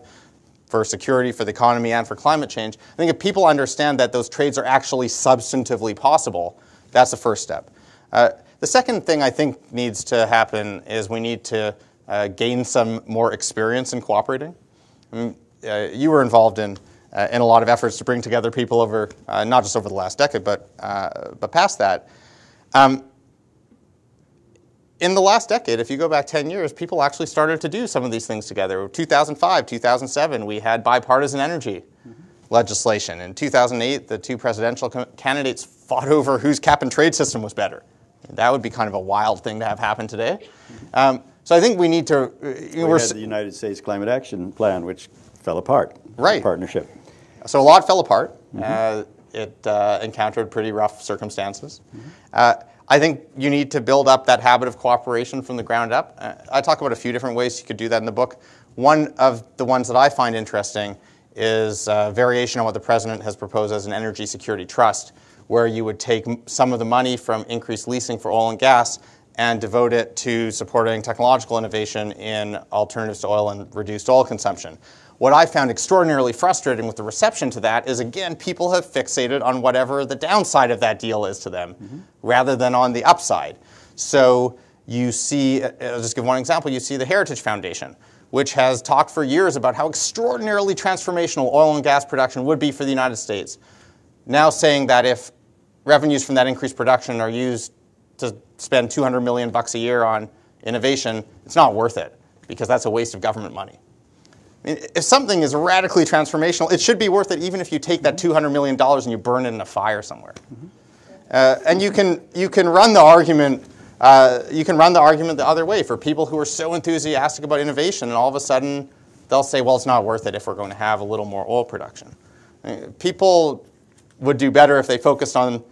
for security, for the economy, and for climate change. I think if people understand that those trades are actually substantively possible, that's the first step. Uh, the second thing I think needs to happen is we need to uh, gain some more experience in cooperating. I mean, uh, you were involved in uh, and a lot of efforts to bring together people over, uh, not just over the last decade, but, uh, but past that. Um, in the last decade, if you go back 10 years, people actually started to do some of these things together. 2005, 2007, we had bipartisan energy mm-hmm. legislation. In 2008, the two presidential candidates fought *laughs* over whose cap and trade system was better. That would be kind of a wild thing to have happen today. Um, so I think we need to. Uh, you know, we had the United States Climate Action Plan, which fell apart. Right. Partnership. So a lot fell apart. Mm-hmm. Uh, it uh, encountered pretty rough circumstances. Mm-hmm. Uh, I think you need to build up that habit of cooperation from the ground up. Uh, I talk about a few different ways you could do that in the book. One of the ones that I find interesting is a variation on what the president has proposed as an energy security trust, where you would take some of the money from increased leasing for oil and gas and devote it to supporting technological innovation in alternatives to oil and reduced oil consumption. What I found extraordinarily frustrating with the reception to that is, again, people have fixated on whatever the downside of that deal is to them mm-hmm. rather than on the upside. So you see, uh, I'll just give one example, you see the Heritage Foundation, which has talked for years about how extraordinarily transformational oil and gas production would be for the United States. Now saying that if revenues from that increased production are used to spend 200 million bucks a year on innovation, it's not worth it because that's a waste of government money if something is radically transformational, it should be worth it even if you take that $200 million and you burn it in a fire somewhere. Mm-hmm. Uh, and you can, you can run the argument uh, you can run the argument the other way for people who are so enthusiastic about innovation and all of a sudden they'll say, well, it's not worth it if we're going to have a little more oil production. People would do better if they focused on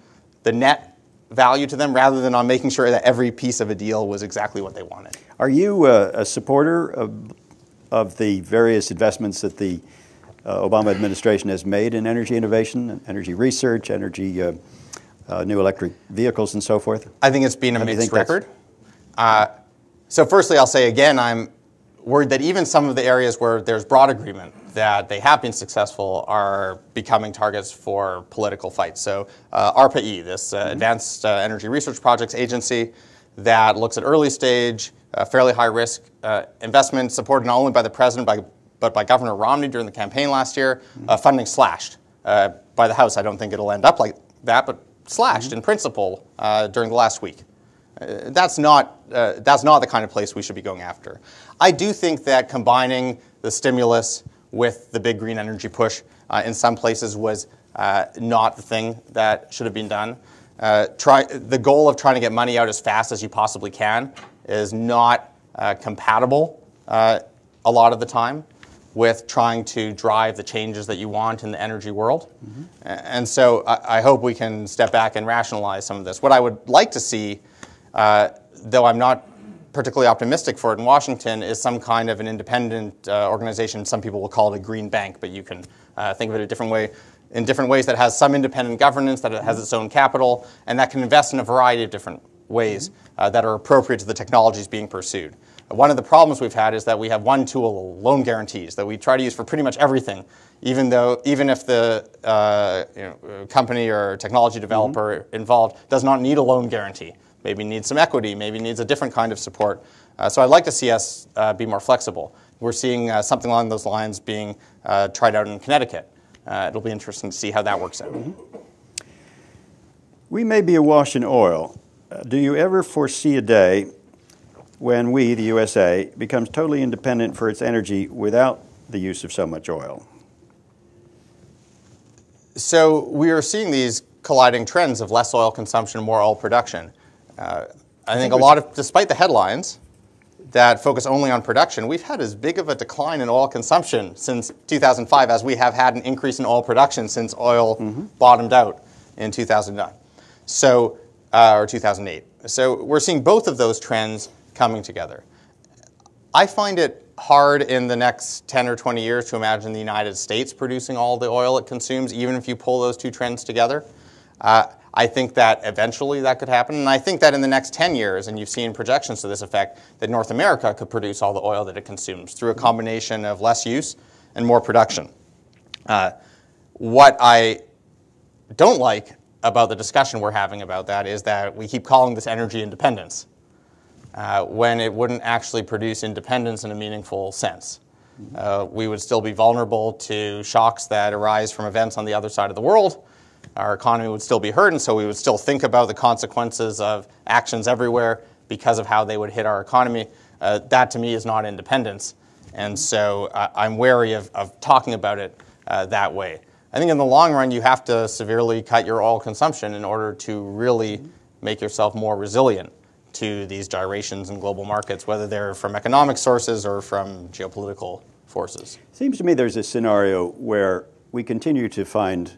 the net value to them rather than on making sure that every piece of a deal was exactly what they wanted. Are you uh, a supporter of, of the various investments that the uh, Obama administration has made in energy innovation, energy research, energy uh, uh new electric vehicles, and so forth? I think it's been a mixed record. Uh, so, firstly, I'll say again, I'm worried that even some of the areas where there's broad agreement that they have been successful are becoming targets for political fights. So, uh, ARPA-E, this uh, mm-hmm. Advanced uh, Energy Research Projects Agency that looks at early stage, uh, fairly high risk uh, investment supported not only by the president by, but by Governor Romney during the campaign last year, mm-hmm. Uh, funding slashed by the House. I don't think it'll end up like that, but slashed mm-hmm. in principle during the last week. Uh, that's not, uh, that's not the kind of place we should be going after. I do think that combining the stimulus with the big green energy push uh, in some places was uh, not the thing that should have been done. Uh, try, the goal of trying to get money out as fast as you possibly can is not uh, compatible a lot of the time with trying to drive the changes that you want in the energy world. Mm-hmm. And so I, I hope we can step back and rationalize some of this. What I would like to see uh, though I'm not particularly optimistic for it in Washington, is some kind of an independent uh, organization. Some people will call it a green bank, but you can uh, think of it a different way, in different ways that has some independent governance, that it has its own capital, and that can invest in a variety of different ways uh, that are appropriate to the technologies being pursued. One of the problems we've had is that we have one tool, loan guarantees, that we try to use for pretty much everything, even though even if the uh, you know, company or technology developer mm-hmm. involved does not need a loan guarantee maybe needs some equity, maybe needs a different kind of support. Uh, so I'd like to see us uh, be more flexible. We're seeing uh, something along those lines being uh, tried out in Connecticut. Uh, it'll be interesting to see how that works out. Mm-hmm. We may be awash in oil. Do you ever foresee a day when we, the USA, becomes totally independent for its energy without the use of so much oil? So we are seeing these colliding trends of less oil consumption, more oil production. Uh, I think a lot of, despite the headlines that focus only on production, we've had as big of a decline in oil consumption since 2005 as we have had an increase in oil production since oil mm-hmm. bottomed out in 2009. So, uh, or 2008. So we're seeing both of those trends coming together. I find it hard in the next 10 or 20 years to imagine the United States producing all the oil it consumes, even if you pull those two trends together. Uh, I think that eventually that could happen. And I think that in the next 10 years, and you've seen projections to this effect, that North America could produce all the oil that it consumes through a combination of less use and more production. Uh, what I don't like about the discussion we're having about that is that we keep calling this energy independence uh, when it wouldn't actually produce independence in a meaningful sense. Uh, we would still be vulnerable to shocks that arise from events on the other side of the world our economy would still be hurt, and so we would still think about the consequences of actions everywhere because of how they would hit our economy. Uh, that to me is not independence. And so uh, I'm wary of, of, talking about it uh, that way. I think in the long run, you have to severely cut your oil consumption in order to really make yourself more resilient to these gyrations in global markets, whether they're from economic sources or from geopolitical forces. Seems to me there's a scenario where we continue to find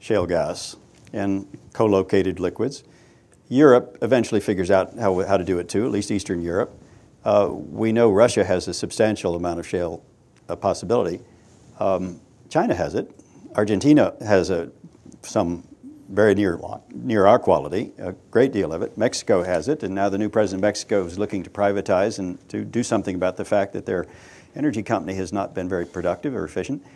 shale gas and co-located liquids. Europe eventually figures out how, how to do it too, at least Eastern Europe. Uh, we know Russia has a substantial amount of shale uh, possibility. Um, China has it. Argentina has a, some very near, near our quality, a great deal of it. Mexico has it, and now the new president of Mexico is looking to privatize and to do something about the fact that their energy company has not been very productive or efficient.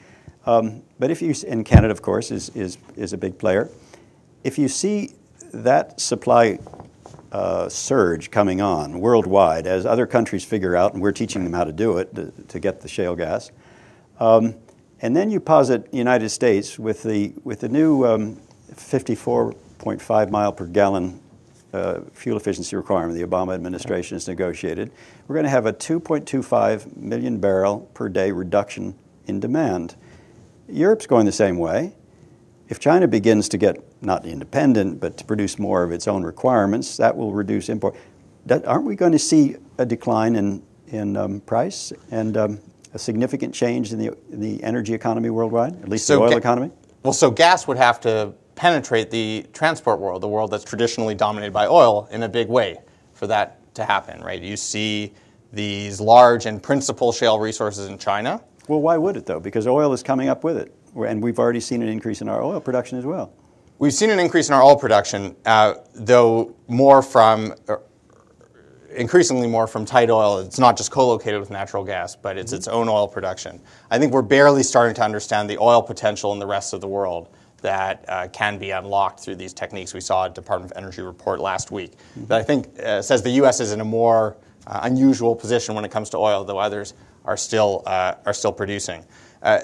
Um, but if you, and Canada, of course, is, is, is a big player. If you see that supply uh, surge coming on worldwide as other countries figure out, and we're teaching them how to do it to, to get the shale gas, um, and then you posit United States with the, with the new um, 54.5 mile per gallon uh, fuel efficiency requirement the Obama administration has negotiated, we're going to have a 2.25 million barrel per day reduction in demand. Europe's going the same way. If China begins to get not independent, but to produce more of its own requirements, that will reduce import. That, aren't we going to see a decline in, in um, price and um, a significant change in the, in the energy economy worldwide, at least so the oil economy? Well, so gas would have to penetrate the transport world, the world that's traditionally dominated by oil, in a big way for that to happen, right? You see these large and principal shale resources in China. Well, why would it though? Because oil is coming up with it, and we've already seen an increase in our oil production as well. We've seen an increase in our oil production, uh, though more from, uh, increasingly more from tight oil. It's not just co-located with natural gas, but it's mm-hmm. its own oil production. I think we're barely starting to understand the oil potential in the rest of the world that uh, can be unlocked through these techniques. We saw a Department of Energy report last week mm-hmm. that I think uh, says the U.S. is in a more uh, unusual position when it comes to oil, though others are still uh, are still producing. Uh,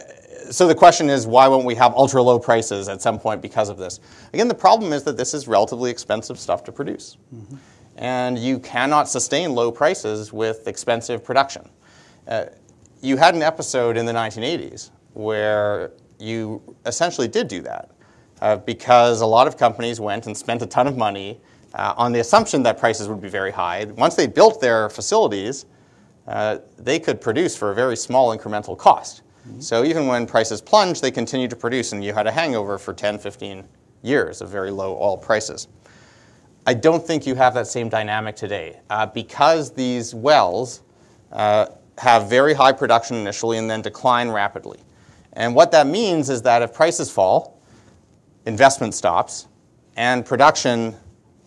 so the question is, why won't we have ultra low prices at some point because of this? Again, the problem is that this is relatively expensive stuff to produce. Mm-hmm. And you cannot sustain low prices with expensive production. Uh, you had an episode in the 1980s where you essentially did do that uh, because a lot of companies went and spent a ton of money uh, on the assumption that prices would be very high. Once they built their facilities, uh, they could produce for a very small incremental cost. Mm-hmm. So even when prices plunged, they continued to produce, and you had a hangover for 10, 15 years of very low oil prices. I don't think you have that same dynamic today uh, because these wells uh, have very high production initially and then decline rapidly. And what that means is that if prices fall, investment stops, and production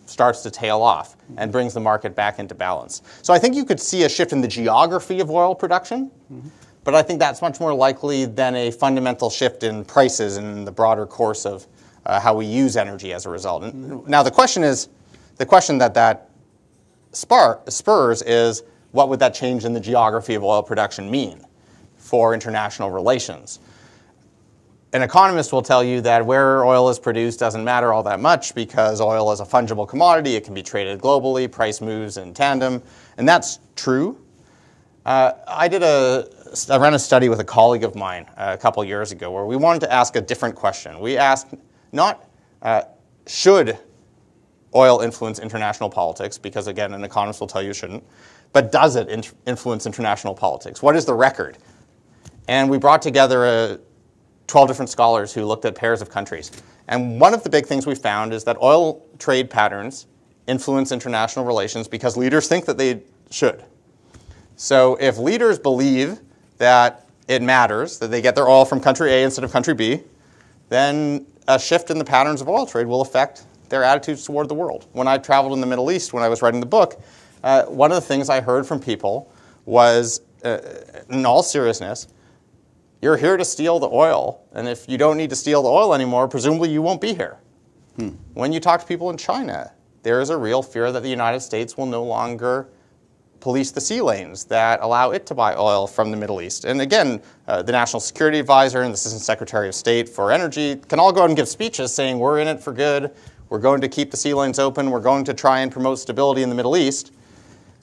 starts to tail off and brings the market back into balance. So I think you could see a shift in the geography of oil production, mm-hmm. but I think that's much more likely than a fundamental shift in prices in the broader course of uh, how we use energy as a result. And now the question is, the question that that spurs is, what would that change in the geography of oil production mean for international relations? an economist will tell you that where oil is produced doesn't matter all that much because oil is a fungible commodity. It can be traded globally. Price moves in tandem. And that's true. Uh, I did a, I ran a study with a colleague of mine a couple years ago where we wanted to ask a different question. We asked not uh, should oil influence international politics, because again, an economist will tell you it shouldn't, but does it influence international politics? What is the record? And we brought together a 12 different scholars who looked at pairs of countries. And one of the big things we found is that oil trade patterns influence international relations because leaders think that they should. So if leaders believe that it matters that they get their oil from country A instead of country B, then a shift in the patterns of oil trade will affect their attitudes toward the world. When I traveled in the Middle East when I was writing the book, uh, one of the things I heard from people was, uh, in all seriousness, you're here to steal the oil, and if you don't need to steal the oil anymore, presumably you won't be here. Hmm. When you talk to people in China, there is a real fear that the United States will no longer police the sea lanes that allow it to buy oil from the Middle East. And again, uh, the National Security Advisor and the Assistant Secretary of State for Energy can all go out and give speeches saying we're in it for good, we're going to keep the sea lanes open, we're going to try and promote stability in the Middle East.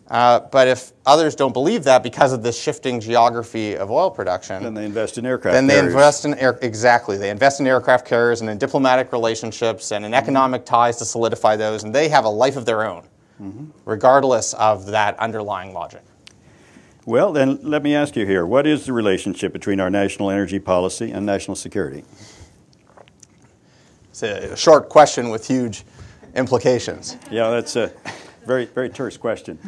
Uh, but if others don't believe that because of the shifting geography of oil production, then they invest in aircraft. Then carriers. they invest in air, exactly. They invest in aircraft carriers and in diplomatic relationships and in economic ties to solidify those, and they have a life of their own, mm-hmm. regardless of that underlying logic. Well, then let me ask you here: What is the relationship between our national energy policy and national security? It's a short question with huge implications. Yeah, that's a. Very, very terse question.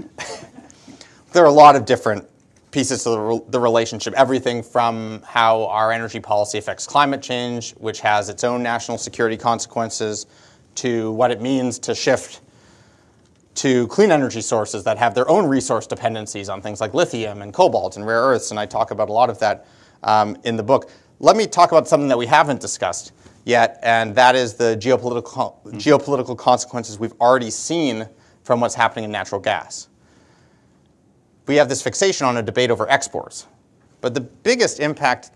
there are a lot of different pieces to the, the relationship. Everything from how our energy policy affects climate change, which has its own national security consequences, to what it means to shift to clean energy sources that have their own resource dependencies on things like lithium and cobalt and rare earths. And I talk about a lot of that um, in the book. Let me talk about something that we haven't discussed yet, and that is the geopolitical, mm-hmm. geopolitical consequences we've already seen from what's happening in natural gas. We have this fixation on a debate over exports. But the biggest impact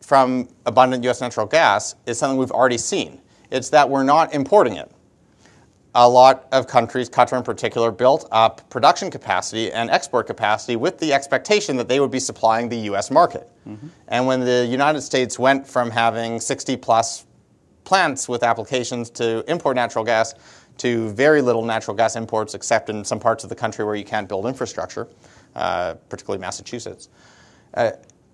from abundant US natural gas is something we've already seen. It's that we're not importing it. A lot of countries, Qatar in particular, built up production capacity and export capacity with the expectation that they would be supplying the US market. Mm-hmm. And when the United States went from having 60 plus plants with applications to import natural gas to very little natural gas imports, except in some parts of the country where you can't build infrastructure, uh, particularly Massachusetts. Uh,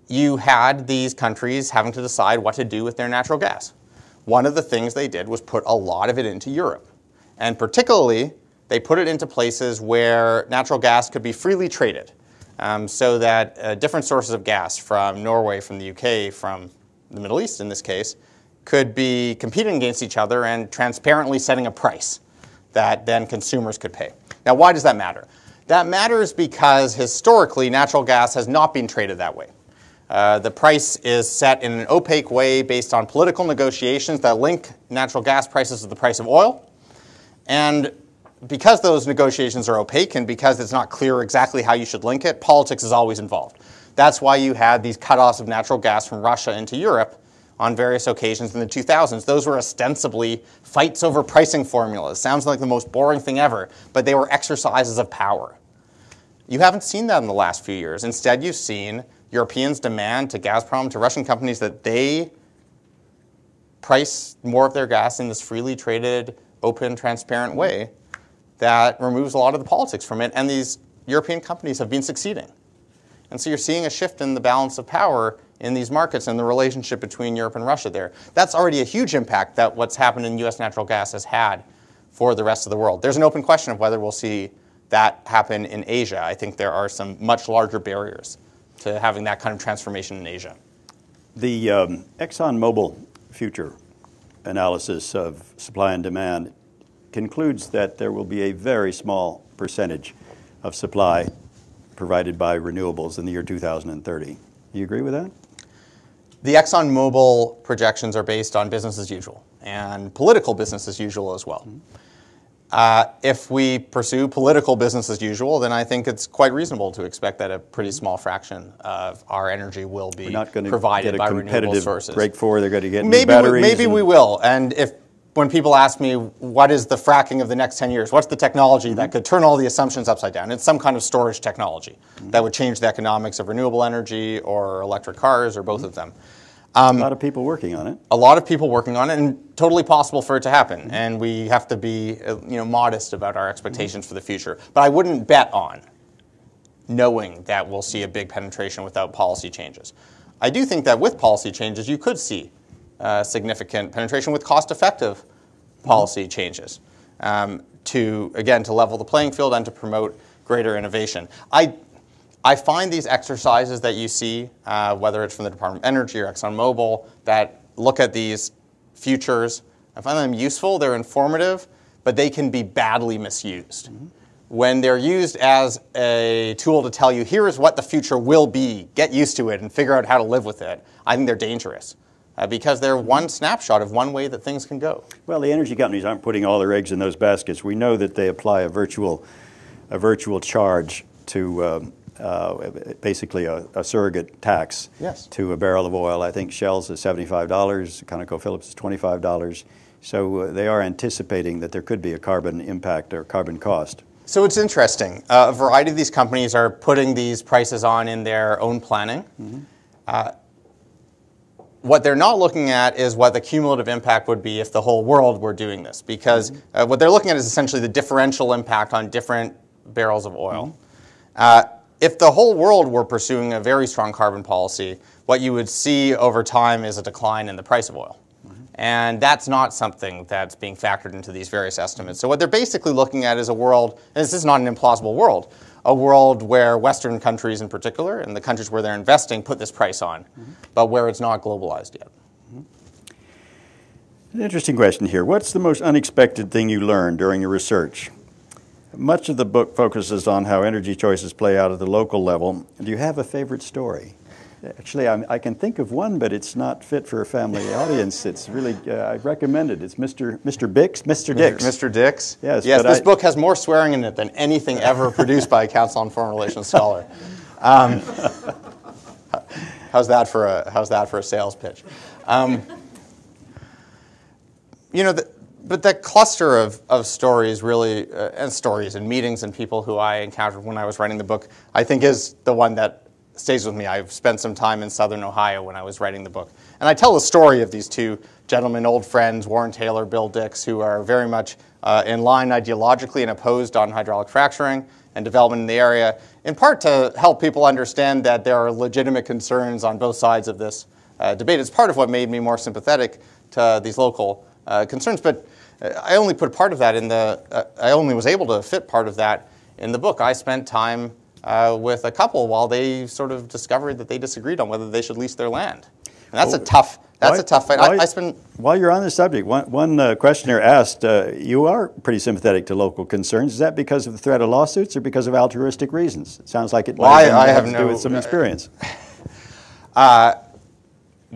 you had these countries having to decide what to do with their natural gas. one of the things they did was put a lot of it into Europe. And particularly, they put it into places where natural gas could be freely traded. Um, so that uh, different sources of gas from Norway, from the UK, from the Middle East in this case, could be competing against each other and transparently setting a price that then consumers could pay. Now, why does that matter? That matters because historically, natural gas has not been traded that way. Uh, the price is set in an opaque way based on political negotiations that link natural gas prices to the price of oil. And because those negotiations are opaque and because it's not clear exactly how you should link it, politics is always involved. That's why you had these cutoffs of natural gas from Russia into Europe on various occasions in the 2000s. Those were ostensibly fights over pricing formulas. Sounds like the most boring thing ever, but they were exercises of power. You haven't seen that in the last few years. Instead, you've seen Europeans demand to Gazprom, to Russian companies, that they price more of their gas in this freely traded, open, transparent way that removes a lot of the politics from it, and these European companies have been succeeding. And so you're seeing a shift in the balance of power in these markets and the relationship between Europe and Russia there. That's already a huge impact that what's happened in US natural gas has had for the rest of the world. There's an open question of whether we'll see that happen in Asia. I think there are some much larger barriers to having that kind of transformation in Asia. The um, ExxonMobil future analysis of supply and demand concludes that there will be a very small percentage of supply provided by renewables in the year 2030. Do you agree with that? The ExxonMobil projections are based on business as usual and political business as usual as well. Mm-hmm. Uh, if we pursue political business as usual, then I think it's quite reasonable to expect that a pretty small fraction of our energy will be provided by renewable sources. Break four, they're going to get maybe batteries. We, maybe we will, and if when people ask me what is the fracking of the next 10 years, what's the technology that could turn all the assumptions upside down? It's some kind of storage technology that would change the economics of renewable energy or electric cars or both of them. Um, a lot of people working on it. A lot of people working on it, and totally possible for it to happen. Mm-hmm. And we have to be, uh, you know, modest about our expectations mm-hmm. for the future. But I wouldn't bet on knowing that we'll see a big penetration without policy changes. I do think that with policy changes, you could see uh, significant penetration with cost-effective policy mm-hmm. changes um, to, again, to level the playing field and to promote greater innovation. I, I find these exercises that you see, uh, whether it's from the Department of Energy or ExxonMobil, that look at these futures, I find them useful, they're informative, but they can be badly misused. Mm-hmm. When they're used as a tool to tell you, here is what the future will be, get used to it and figure out how to live with it, I think they're dangerous uh, because they're one snapshot of one way that things can go. Well, the energy companies aren't putting all their eggs in those baskets. We know that they apply a virtual, a virtual charge to uh, uh, basically a, a, surrogate tax yes. to a barrel of oil. I think Shell's is $75, ConocoPhillips is $25. So uh, they are anticipating that there could be a carbon impact or carbon cost. So it's interesting. Uh, a variety of these companies are putting these prices on in their own planning. Mm-hmm. Uh, what they're not looking at is what the cumulative impact would be if the whole world were doing this, because mm-hmm. uh, what they're looking at is essentially the differential impact on different barrels of oil. Mm-hmm. If the whole world were pursuing a very strong carbon policy, what you would see over time is a decline in the price of oil. Mm-hmm. And that's not something that's being factored into these various estimates. So, what they're basically looking at is a world, and this is not an implausible world, a world where Western countries in particular, and the countries where they're investing, put this price on, mm-hmm. but where it's not globalized yet. Mm-hmm. An interesting question here. What's the most unexpected thing you learned during your research? Much of the book focuses on how energy choices play out at the local level. Do you have a favorite story? Actually, I'm, i can think of one, but it's not fit for a family *laughs* audience. It's really, uh, I recommend it. It's Mr. Mr. Bix, Mr. Dix. Mr. Dix? Yes. Yes, this I, book has more swearing in it than anything ever *laughs* produced by a Council on Foreign Relations scholar. Um, how's, that for a, how's that for a sales pitch? Um, you know, the, but that cluster of, of stories really, uh, and stories and meetings and people who I encountered when I was writing the book, I think is the one that stays with me. I've spent some time in southern Ohio when I was writing the book. And I tell the story of these two gentlemen, old friends, Warren Taylor, Bill Dix, who are very much uh, in line ideologically and opposed on hydraulic fracturing and development in the area, in part to help people understand that there are legitimate concerns on both sides of this uh, debate. It's part of what made me more sympathetic to these local uh, concerns. But I only put part of that in the, uh, I only was able to fit part of that in the book. I spent time uh, with a couple while they sort of discovered that they disagreed on whether they should lease their land. And that's a tough, that's Why- a tough fight. why- I, I spent, While you're on the subject, one, one uh, questioner asked, uh, you are pretty sympathetic to local concerns. Is that because of the threat of lawsuits or because of altruistic reasons? It sounds like it Well, might I- I have, have to do no- with some experience. *laughs* well,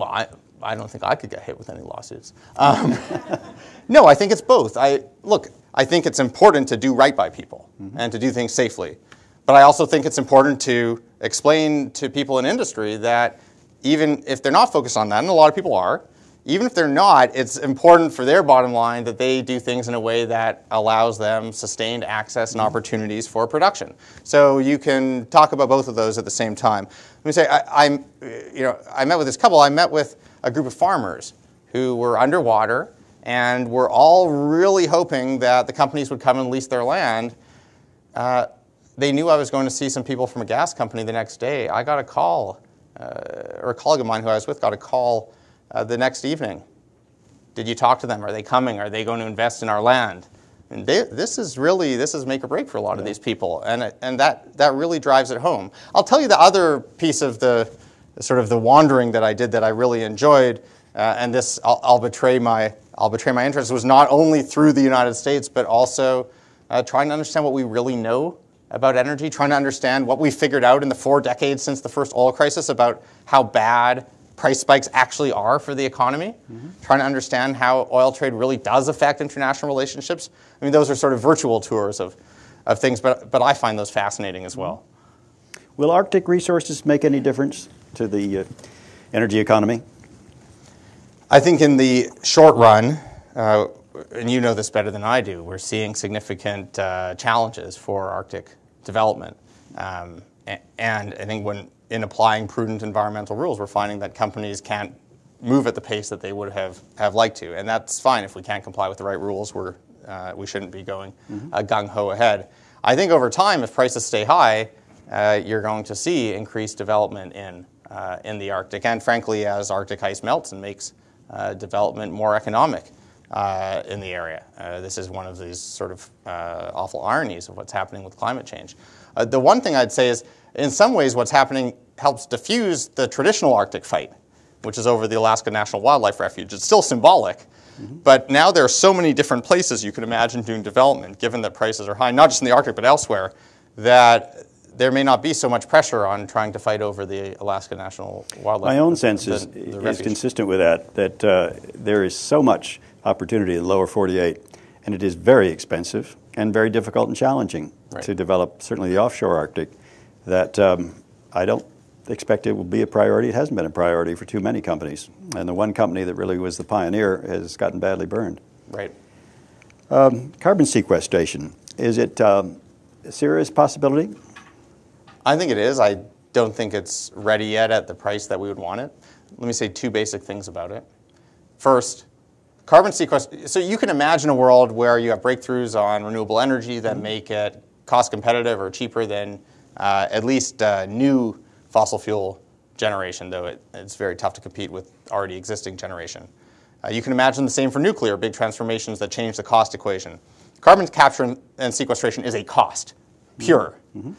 I, I don't think I could get hit with any lawsuits. Um, *laughs* no, I think it's both. I look. I think it's important to do right by people and to do things safely, but I also think it's important to explain to people in industry that even if they're not focused on that, and a lot of people are, even if they're not, it's important for their bottom line that they do things in a way that allows them sustained access and opportunities for production. So you can talk about both of those at the same time. Let me say, I, I'm, you know, I met with this couple. I met with a group of farmers who were underwater and were all really hoping that the companies would come and lease their land. Uh, they knew I was going to see some people from a gas company the next day. I got a call, uh, or a colleague of mine who I was with got a call uh, the next evening. Did you talk to them? Are they coming? Are they going to invest in our land? And they, this is really this is make or break for a lot of these people, and and that that really drives it home. I'll tell you the other piece of the sort of the wandering that I did that I really enjoyed, uh, and this I'll, I'll betray my I'll betray my interest was not only through the United States but also uh, trying to understand what we really know about energy, trying to understand what we figured out in the four decades since the first oil crisis about how bad price spikes actually are for the economy, trying to understand how oil trade really does affect international relationships. I mean, those are sort of virtual tours of, of things, but, but I find those fascinating as well. Will Arctic resources make any difference to the uh, energy economy? I think in the short run, uh, and you know this better than I do, we're seeing significant uh, challenges for Arctic development. Um, and I think when in applying prudent environmental rules, we're finding that companies can't move at the pace that they would have, have liked to. And that's fine if we can't comply with the right rules. We're, uh, we shouldn't be going uh, gung ho ahead. I think over time, if prices stay high, uh, you're going to see increased development in, uh, in the Arctic. And frankly, as Arctic ice melts and makes uh, development more economic uh, in the area. Uh, this is one of these sort of uh, awful ironies of what's happening with climate change. Uh, the one thing I'd say is, in some ways, what's happening helps diffuse the traditional Arctic fight, which is over the Alaska National Wildlife Refuge. It's still symbolic, but now there are so many different places you can imagine doing development, given that prices are high, not just in the Arctic but elsewhere, that there may not be so much pressure on trying to fight over the Alaska National Wildlife. My own sense the- is, the is consistent with that, that uh, there is so much opportunity in the lower 48, and it is very expensive and very difficult and challenging Right. to develop, certainly the offshore Arctic, that um, I don't expect it will be a priority. It hasn't been a priority for too many companies. And the one company that really was the pioneer has gotten badly burned. Right. Carbon sequestration, is it um, a serious possibility? I think it is. I don't think it's ready yet at the price that we would want it. Let me say two basic things about it. First, carbon sequestration. So you can imagine a world where you have breakthroughs on renewable energy that make it cost competitive or cheaper than uh, at least uh, new fossil fuel generation, though it, it's very tough to compete with already existing generation. Uh, you can imagine the same for nuclear, big transformations that change the cost equation. Carbon capture and- sequestration is a cost, pure. Uh,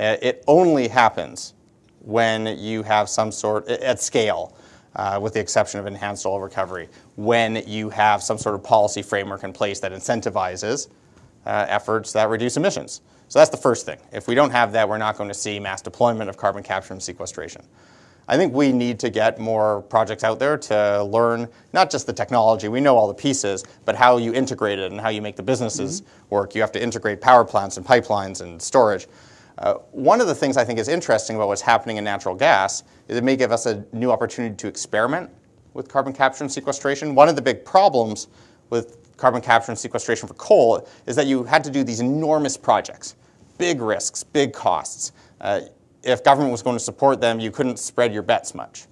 it only happens when you have some sort, at scale, uh, with the exception of enhanced oil recovery, when you have some sort of policy framework in place that incentivizes uh, efforts that reduce emissions. So that's the first thing. If we don't have that, we're not going to see mass deployment of carbon capture and sequestration. I think we need to get more projects out there to learn not just the technology, we know all the pieces, but how you integrate it and how you make the businesses work. You have to integrate power plants and pipelines and storage. Uh, one of the things I think is interesting about what's happening in natural gas is it may give us a new opportunity to experiment with carbon capture and sequestration. One of the big problems with carbon capture and sequestration for coal is that you had to do these enormous projects, big risks, big costs. Uh, if government was going to support them, you couldn't spread your bets much.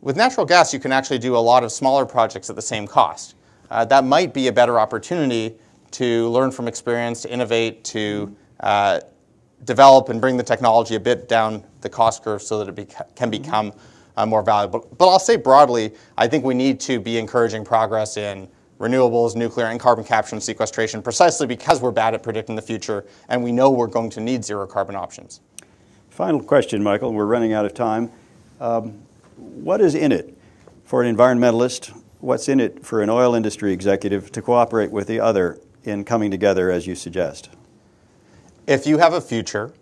With natural gas, you can actually do a lot of smaller projects at the same cost. Uh, that might be a better opportunity to learn from experience, to innovate, to uh, develop and bring the technology a bit down the cost curve so that it can become uh, uh, more valuable. But I'll say broadly, I think we need to be encouraging progress in renewables, nuclear, and carbon capture and sequestration precisely because we're bad at predicting the future and we know we're going to need zero carbon options. Final question, Michael. We're running out of time. Um, what is in it for an environmentalist? What's in it for an oil industry executive to cooperate with the other in coming together as you suggest? If you have a future,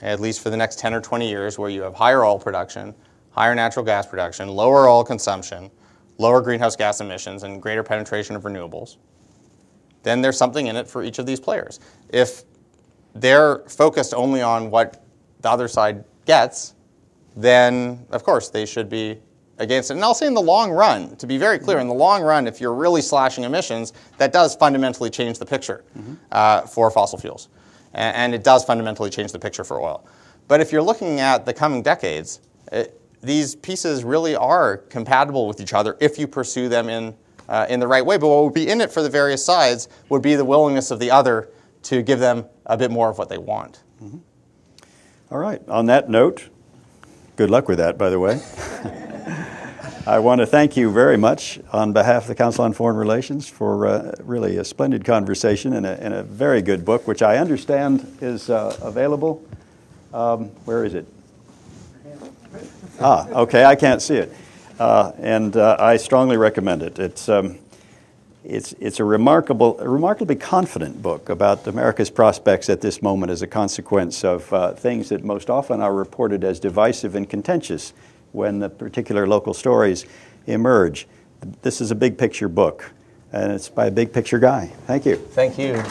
at least for the next 10 or 20 years, where you have higher oil production, higher natural gas production, lower oil consumption, lower greenhouse gas emissions, and greater penetration of renewables, then there's something in it for each of these players. If they're focused only on what the other side gets, then of course they should be against it. And I'll say in the long run, to be very clear, in the long run, if you're really slashing emissions, that does fundamentally change the picture mm-hmm. uh, for fossil fuels. And, it does fundamentally change the picture for oil. But if you're looking at the coming decades, it, these pieces really are compatible with each other if you pursue them in, uh, in the right way. But what would be in it for the various sides would be the willingness of the other to give them a bit more of what they want. Mm-hmm. All right. On that note, good luck with that, by the way. *laughs* I want to thank you very much on behalf of the Council on Foreign Relations for uh, really a splendid conversation and a, and a, very good book, which I understand is uh, available. Um, where is it? Ah, okay, I can't see it. Uh, and uh, I strongly recommend it. It's, um, it's, it's a, remarkable, a remarkably confident book about America's prospects at this moment as a consequence of uh, things that most often are reported as divisive and contentious when the particular local stories emerge. This is a big picture book, and it's by a big picture guy. Thank you. Thank you.